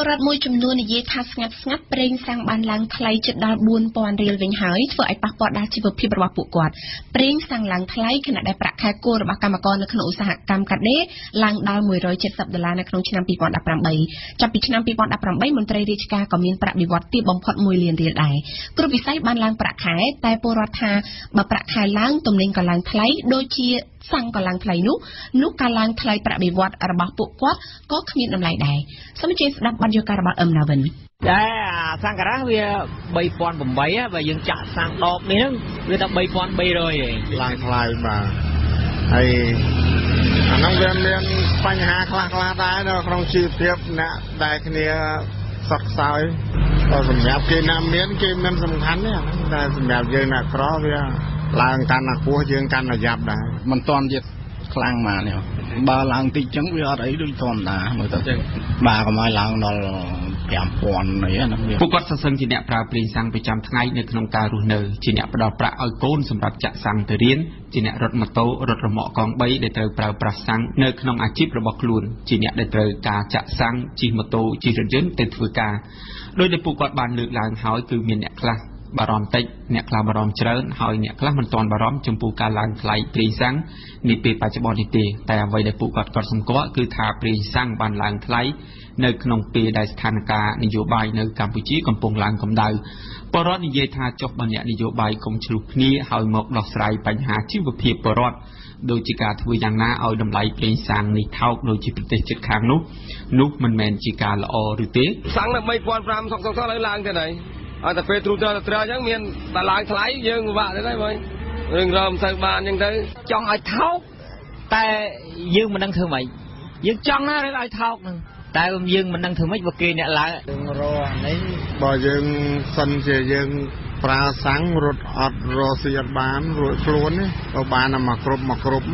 S2: ពលរដ្ឋមួយចំនួននិយាយថាស្ងាត់ស្ងាត់ប្រេងសាំងបានឡើងថ្លៃជិតដល់4000រៀលវិញហើយធ្វើឲ្យប៉ះពាល់ដល់ជីវភាពរបស់ពួកគាត់ប្រេងសាំងឡើងថ្លៃខណៈដែលប្រាក់ខែគោលរបស់កម្មករនៅក្នុងឧស្សាហកម្មកាត់ដេរឡើងដល់170ដុល្លារនៅក្នុងឆ្នាំ2018ចាប់ពីឆ្នាំ2018មន្ត្រីរាជការក៏មានប្រាក់បៀវត្សទាបបំផុត1លានរៀលដែរគ្រប់វិស័យបានឡើងប្រាក់ខែតែពលរដ្ឋថាបើប្រាក់ខែឡើងទំនិញក៏ឡើងថ្លៃដូចជាសាំងក៏ឡើងថ្លៃនោះនោះការឡើងថ្លៃប្រាក់បៀវត្សរបស់ពួកគាត់ក៏គ្មានតម្លៃដែរសូមជឿស្ដាប់បទយការបស់អឹមណាវិន
S13: តែអាសង្ការៈវា3008បើយើងចាក់សាំងដបនេះហ្នឹងវាតែ3300ឯង
S14: ឡើងថ្លៃបាទហើយអាហ្នឹងវាមានបញ្ហាខ្លះខ្លះដែរនៅក្នុងជីវភាពអ្នកដែលគ្នាសត់ខ្សោយក៏សម្រាប់គេណាមានគេមិនសំខាន់ទេអាហ្នឹងតែសម្រាប់យើងអ្នកក្រវាឡើងកាន់តែខ្ពស់យើងកាន់តែយ៉ាប់ដែរ
S15: មិនតន់ទៀត ខ្លាំងមកនេះបើឡើងតិចចឹងវាអត់អីដូចធម្មតាមើលទៅបាទកុំឲ្យឡើងដល់5000អីហ្នឹង
S16: ពួកគាត់សង្សឹងជាអ្នកប្រើប្រេងសាំងប្រចាំថ្ងៃនៅក្នុងការរស់នៅជាអ្នកផ្ដល់ប្រាក់ឲ្យកូនសម្រាប់ចាក់សាំងទៅរៀនជាអ្នករត់ម៉ូតូរត់រមាក់កង់3ដែលត្រូវប្រើប្រាស់សាំងនៅក្នុងអាជីពរបស់ខ្លួនជាអ្នកដែលត្រូវការចាក់សាំងជិះម៉ូតូជិះរថយន្តទៅធ្វើការដោយដែលពួកគាត់បានលើកឡើងហើយគឺមានអ្នកខ្លះ បារម្ភតិចអ្នកខ្លះបារម្ភច្រើនហើយអ្នកខ្លះមិនទាន់បារម្ភចំពោះការឡើងថ្លៃប្រេងសាំងនាពេលបច្ចុប្បន្ននេះទេតែអ្វីដែលពួកគាត់គាត់សម្គាល់គឺថាប្រេងសាំងបានឡើងថ្លៃនៅក្នុងពេលដែលស្ថានភាពនយោបាយនៅកម្ពុជាកំពុងឡើងកម្ដៅបរដ្ឋនិយាយថាចុះបើអ្នកនយោបាយកុំឆ្លុះគ្នាហើយមកដោះស្រាយបញ្ហាជីវភាពបរដ្ឋដោយជាការធ្វើយ៉ាងណាឲ្យតម្លៃប្រេងសាំងនេះថោកដោយជាប្រទេសជិតខាងនោះនោះមិនមែនជាការល្អឬទេ
S17: សាំងនៅ3500សងសងឥឡូវឡើងទៅណី ឲ្យតែពេលទ្រូត្រើត្រើអញ្ចឹងមានតែឡើងថ្លៃយើងពិបាកទេហើយមើលរឿងរមទៅបានអញ្ចឹងទៅ
S13: ចង់ឲ្យថោកតែយើងមិនដឹងធ្វើម៉េចយើងចង់ណារឿងឲ្យថោកនឹងតែយើងមិនដឹងធ្វើម៉េចបើគេអ្នកឡើង
S14: រឿងរនេះបើយើងសិនជាយើង ប្រើសាំងរត់អត់រស៊ីអត់បានរួចខ្លួននេះក៏បានតែមកគ្រប់មកគ្រប់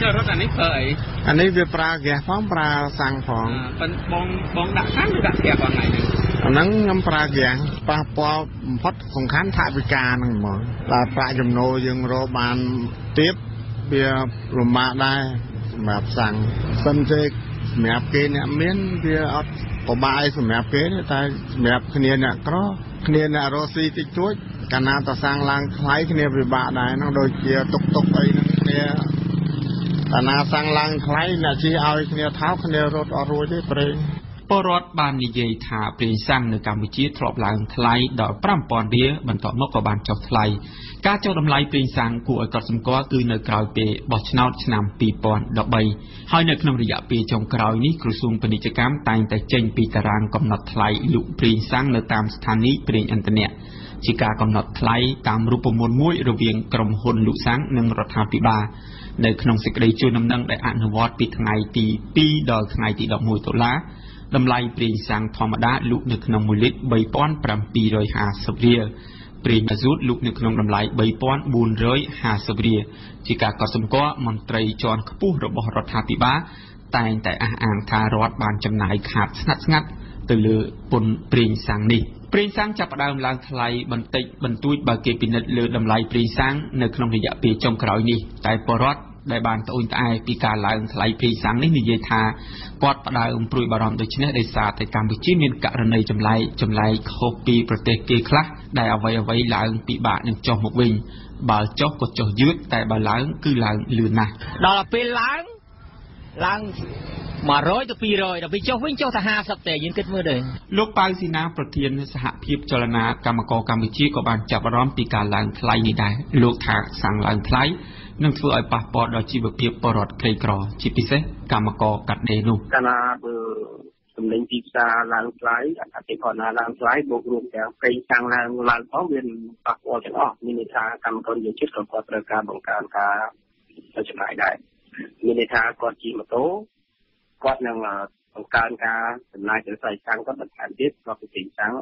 S16: ចុះរត់អានេះប្រើអី
S14: អានេះវាប្រើហ្គាសផងប្រើសាំងផង
S16: ប៉ុន្តែបងបងដាក់សាំងឬដាក់ហ្គាសបងហ្នឹង
S14: អាហ្នឹងខ្ញុំប្រើហ្គាសប៉ះពាល់បំផុតសំខាន់ថាវិការហ្នឹងហ្មងតែប្រាក់ចំណូលយើងរកបានទៀបវាលំបាកដែរសម្រាប់សាំងសិនទេសម្រាប់គេអ្នកមានវាអត់ ពិបាកឯសម្រាប់គេតែសម្រាប់គ្នាអ្នកក្រគ្នាអ្នករស់ស៊ីតិចតួចកាលណាតសាំងឡើងថ្លៃគ្នាពិបាកដែរហ្នឹងដូចជាតុកតុកអីហ្នឹងគ្នាកាលណាសាំងឡើងថ្លៃអ្នកជិះឲ្យគ្នាថោកគ្នារត់អត់រួចទេប្រេង
S16: ពលរដ្ឋបាននិយាយថាប្រេងសាំងនៅកម្ពុជាធ្លាប់ឡើងថ្លៃដល់5000រៀលបន្ទាប់មកក៏បានចុះថ្លៃការចុះតម្លៃប្រេងសាំងគួរឲ្យកត់សម្គាល់គឺនៅក្រៅពេលបោះឆ្នោតឆ្នាំ2013ហើយនៅក្នុងរយៈពេលចុងក្រោយនេះក្រសួងពាណិជ្ជកម្មតែងតែចេញពីតារាងកំណត់ថ្លៃលក់ប្រេងសាំងនៅតាមស្ថានីយ៍ប្រេងឥន្ធនៈជាការកំណត់ថ្លៃតាមរូបមន្តមួយរវាងក្រុមហ៊ុនលក់សាំងនិងរដ្ឋាភិបាលនៅក្នុងសេចក្តីជូនដំណឹងដែលអនុវត្តពីថ្ងៃទី2ដល់ថ្ងៃទី11តុលា តម្លៃប្រេងសាំងធម្មតាលក់នៅក្នុង1លីត្រ3750រៀលប្រេងអាស៊ូតលក់នៅក្នុងតម្លៃ3450រៀលជាការកត់សម្គាល់មន្ត្រីជាន់ខ្ពស់របស់រដ្ឋាភិបាលតែងតែអះអាងថារដ្ឋបានចំណាយខាតស្ងាត់ស្ងាត់ទៅលើពន្ធប្រេងសាំងនេះប្រេងសាំងចាប់ផ្ដើមឡើងថ្លៃបន្តិចបន្តួចបើគេពិនិត្យលើតម្លៃប្រេងសាំងនៅក្នុងរយៈពេលចុងក្រោយនេះតែបរដ្ឋ ដែលបានត្អូញត្អែពីការឡើងថ្លៃប្រេងសាំងនេះនិយាយថាគាត់ផ្ដើមព្រួយបារម្ភដូច្នេះដោយសារតែកម្ពុជាមានករណីចម្លែកចម្លែកខុសពីប្រទេសគេខ្លះដែលអ្វីអ្វីឡើងពិបាកនឹងចុះមកវិញបើចុះក៏ចុះយឺតតែបើឡើងគឺឡើងលឿនណាស់
S13: ដល់ពេលឡើងឡើង100ទៅ200ដល់ពេលចុះវិញចុះតែ50ទេយើងគិតមើលទៅ
S16: លោកប៉ៅស៊ីណាប្រធានសហភាពចលនាកម្មករកម្ពុជាក៏បានចាប់អារម្មណ៍ពីការឡើងថ្លៃនេះដែរលោកថាសាំងឡើងថ្លៃ នឹងធ្វើឲ្យប៉ះពាល់ដល់ជីវភាពបរិវត្តក្រីក្រ ជាពិសេសកម្មករកាត់ដេរនោះ
S11: កាលណាបើទំនិញទីផ្សារឡើងថ្លៃអតិថិជនឡើងថ្លៃបូករួមទាំងប្រេងសាំងឡើងឡើងផងវាប៉ះពាល់ទាំងអស់មានន័យថាកម្មករយុជិតក៏គាត់ត្រូវការបង្កើនការចំណាយដែរមានន័យថាគាត់ជិះម៉ូតូគាត់នឹងបង្កើនការចំណាយទៅស្រ័យសាំងគាត់បន្ថែមទៀតគាត់ពីប្រេងសាំង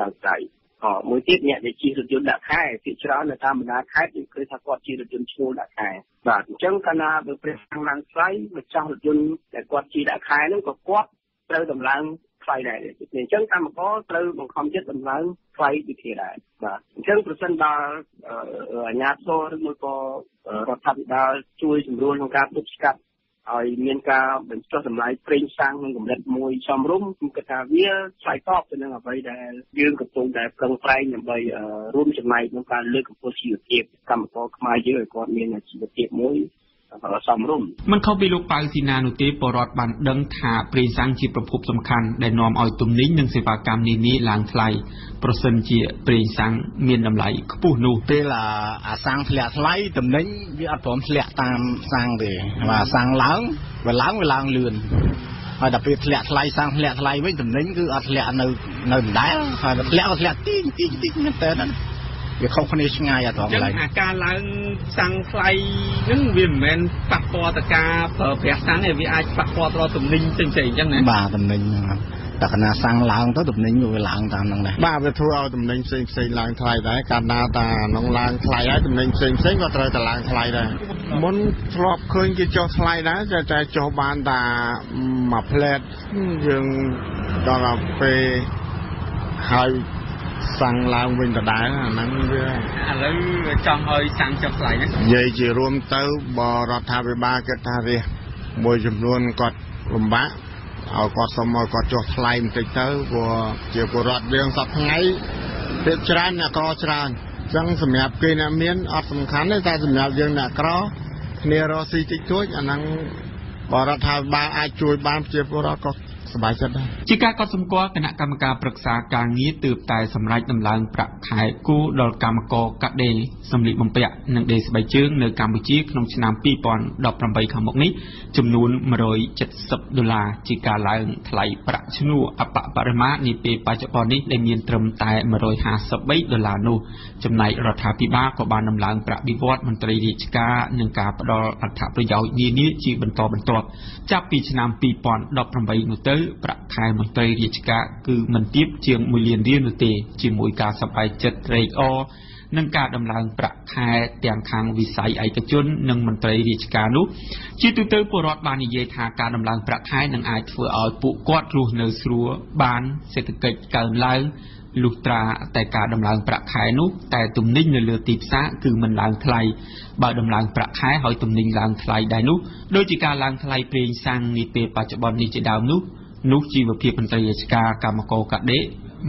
S11: ឡើងថ្លៃ
S18: អ មួយទៀតអ្នកដែលជិះរថយន្តដាក់ខែភាគច្រើននៅតាមបណ្ដាខេត្តយើងឃើញថាគាត់ជិះរថយន្តឈ្នួលដាក់ខែបាទអញ្ចឹងកាលណាបើព្រះអង្គឡើងថ្លៃម្ចាស់រថយន្តដែលគាត់ជិះដាក់ខែហ្នឹងក៏គាត់ត្រូវតម្លើងថ្លៃដែរអញ្ចឹងកម្មករត្រូវបង្ខំចិត្តតម្លើងថ្លៃវិធាដែរបាទអញ្ចឹងប្រសិនបើអាជ្ញាធរឬមួយក៏រដ្ឋាភិបាលជួយសម្រួលក្នុងការទប់ស្កាត់ ឲ្យមានការបញ្ចុះតម្លៃប្រេងសាំងក្នុងកម្រិតមួយសមរម្យគឺគិតថាវាឆ្លើយតបទៅនឹងអ្វីដែលយើងកំពុងតែប្រឹងប្រែងដើម្បីរួមចំណែកក្នុងការលើកកម្ពស់ជីវភាពកម្មករខ្មែរយើងឲ្យគាត់មានជីវភាពមួយ សមរម្យ
S16: មិនខុសពីលោកប៉ៅស៊ីណានោះទេបរដ្ឋបានដឹងថាប្រេងសាំងជាប្រភពសំខាន់ដែលនាំឲ្យទំនិញនិងសេវាកម្មនានាឡើងថ្លៃប្រសិនជាប្រេងសាំងមានតម្លៃខ្ពស់នោះ
S15: ពេលអាសាំងធ្លាក់ថ្លៃទំនិញវាអត់ព្រមធ្លាក់តាមសាំងទេបាទសាំងឡើងវាឡើងវាឡើងលឿនហើយដល់ពេលធ្លាក់ថ្លៃសាំងធ្លាក់ថ្លៃវិញទំនិញគឺអត់ធ្លាក់នៅនៅដដែលហើយធ្លាក់ក៏ធ្លាក់ទីងទីងទីងមែនតើ វាខុសគ្នាឆ្ងាយអាត្រង់
S16: ឡើយចឹងអាការឡើងសាំងថ្លៃហ្នឹងវាមិនមែនប៉ះពាល់ទៅការប្រើប្រាស់សាំងទេវាអាចប៉ះពាល់ដល់ទំនិញផ្សេងៗអញ្ចឹងណា
S15: បាទទំនិញតែកណាសាំងឡើងទៅទំនិញវាឡើងតាមហ្នឹងដែរ
S14: បាទវាធ្វើឲ្យទំនិញផ្សេងផ្សេងឡើងថ្លៃដែរកាលណាតាក្នុងឡើងថ្លៃហើយទំនិញផ្សេងផ្សេងក៏ត្រូវតែឡើងថ្លៃដែរមុនធ្លាប់ឃើញគេចុះថ្លៃដែរតែតែចុះបានតាមួយផ្លែតយើងដល់ពេលហើយ សាំងឡើងវិញដដែលអាហ្នឹងវា
S16: ឥឡូវចង់ឲ្យសាំងចុះថ្លៃណានិ
S14: យាយជារួមទៅបរដ្ឋាភិបាលគិតថាវាមួយចំនួនគាត់លំបាកឲ្យគាត់សុំឲ្យគាត់ចុះថ្លៃបន្តិចទៅព្រោះជាពលរដ្ឋយើងសប្ថ្ងៃពេលច្រើនអ្នកក្រច្រើនអញ្ចឹងសម្រាប់គេអ្នកមានអត់សំខាន់ទេតែសម្រាប់យើងអ្នកក្រគ្នារកស៊ីតិចតួចអាហ្នឹងបរដ្ឋាភិបាលអាចជួយបានជាពលរដ្ឋក៏ សប្បាយចិត្តដែរ
S16: ជាការកត់សម្គាល់គណៈកម្មការប្រឹក្សាការងារទើបតែសម្រេចដំឡើងប្រាក់ខែគូដល់កម្មករកាត់ដេរសម្លៀកបំពាក់និងដេរស្បែកជើងនៅកម្ពុជាក្នុងឆ្នាំ2018ខាងមុខនេះចំនួន170ដុល្លារជាការឡើងថ្លៃប្រាក់ឈ្នួលអបបរមានាពេលបច្ចុប្បន្ននេះដែលមានត្រឹមតែ153ដុល្លារនោះចំណែករដ្ឋាភិបាលក៏បានដំឡើងប្រាក់បៀវត្សមន្ត្រីរាជការនិងការផ្ដល់អត្ថប្រយោជន៍នានាជាបន្តបន្ទាប់ចាប់ពីឆ្នាំ2018នោះទៅប្រាក់ខែមន្ត្រីរាជការគឺមិនទាបជាង1លានរៀលនោះទេជាមួយការសប្បាយចិត្តត្រេកអរនឹងការដំឡើងប្រាក់ខែទាំងខាងវិស័យឯកជននិងមន្ត្រីរាជការនោះជាទូទៅពលរដ្ឋបាននិយាយថាការដំឡើងប្រាក់ខែនឹងអាចធ្វើឲ្យពួកគាត់រស់នៅស្រួលបានសេដ្ឋកិច្ចកើនឡើងលុះត្រាតែការដំឡើងប្រាក់ខែនោះតែទំនិញនៅលើទីផ្សារគឺមិនឡើងថ្លៃបើដំឡើងប្រាក់ខែហើយទំនិញឡើងថ្លៃដែរនោះដូចជាការឡើងថ្លៃប្រេងសាំងនាពេលបច្ចុប្បន្ននេះជាដើមនោះ នោះជីវភាពមន្ត្រីរាជការកម្មករកាដេ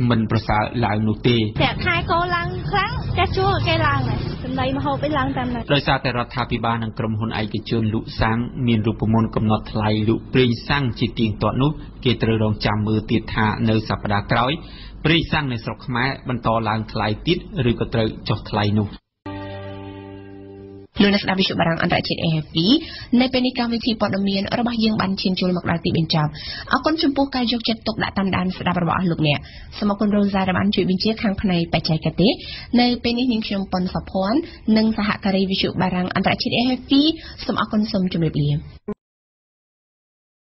S16: មិនប្រសើរឡើងនោះទេ
S19: ប្រាក់ខែកោឡើងខ្លាំងចាស់ជួលគេឡើងដែរសម្ដីមហូបឯឡើងតាមហ្នឹង
S16: ដោយសារតែរដ្ឋាភិបាលនិងក្រុមហ៊ុនឯកជនលក់សាំងមានរូបមន្តកំណត់ថ្លៃលក់ប្រេងសាំងជាទៀងទាត់នោះគេត្រូវរងចាំមើលទៀតថានៅសប្តាហ៍ក្រោយប្រេងសាំងនៅស្រុកខ្មែរបន្តឡើងថ្លៃទៀតឬក៏ត្រូវចុះថ្លៃនោះ
S2: លោកអ្នកស្ដាប់វិទ្យុបារាំងអន្តរជាតិ AFP នៅពេលនេះកម្មវិធីព័ត៌មានរបស់យើងបានឈានចូលមកដល់ទីបញ្ចប់អរគុណចំពោះការយកចិត្តទុកដាក់តាមដានស្ដាប់របស់អស់លោកអ្នកសូមអរគុណរ៉ូសាដែលបានជួយបញ្ជាខាងផ្នែកបច្ចេកទេសនៅពេលនេះនាងខ្ញុំប៉ុនសុភ័ណ្ឌនិងសហការីវិទ្យុបារាំងអន្តរជាតិ AFP សូមអរគុណសូមជម្រាបលា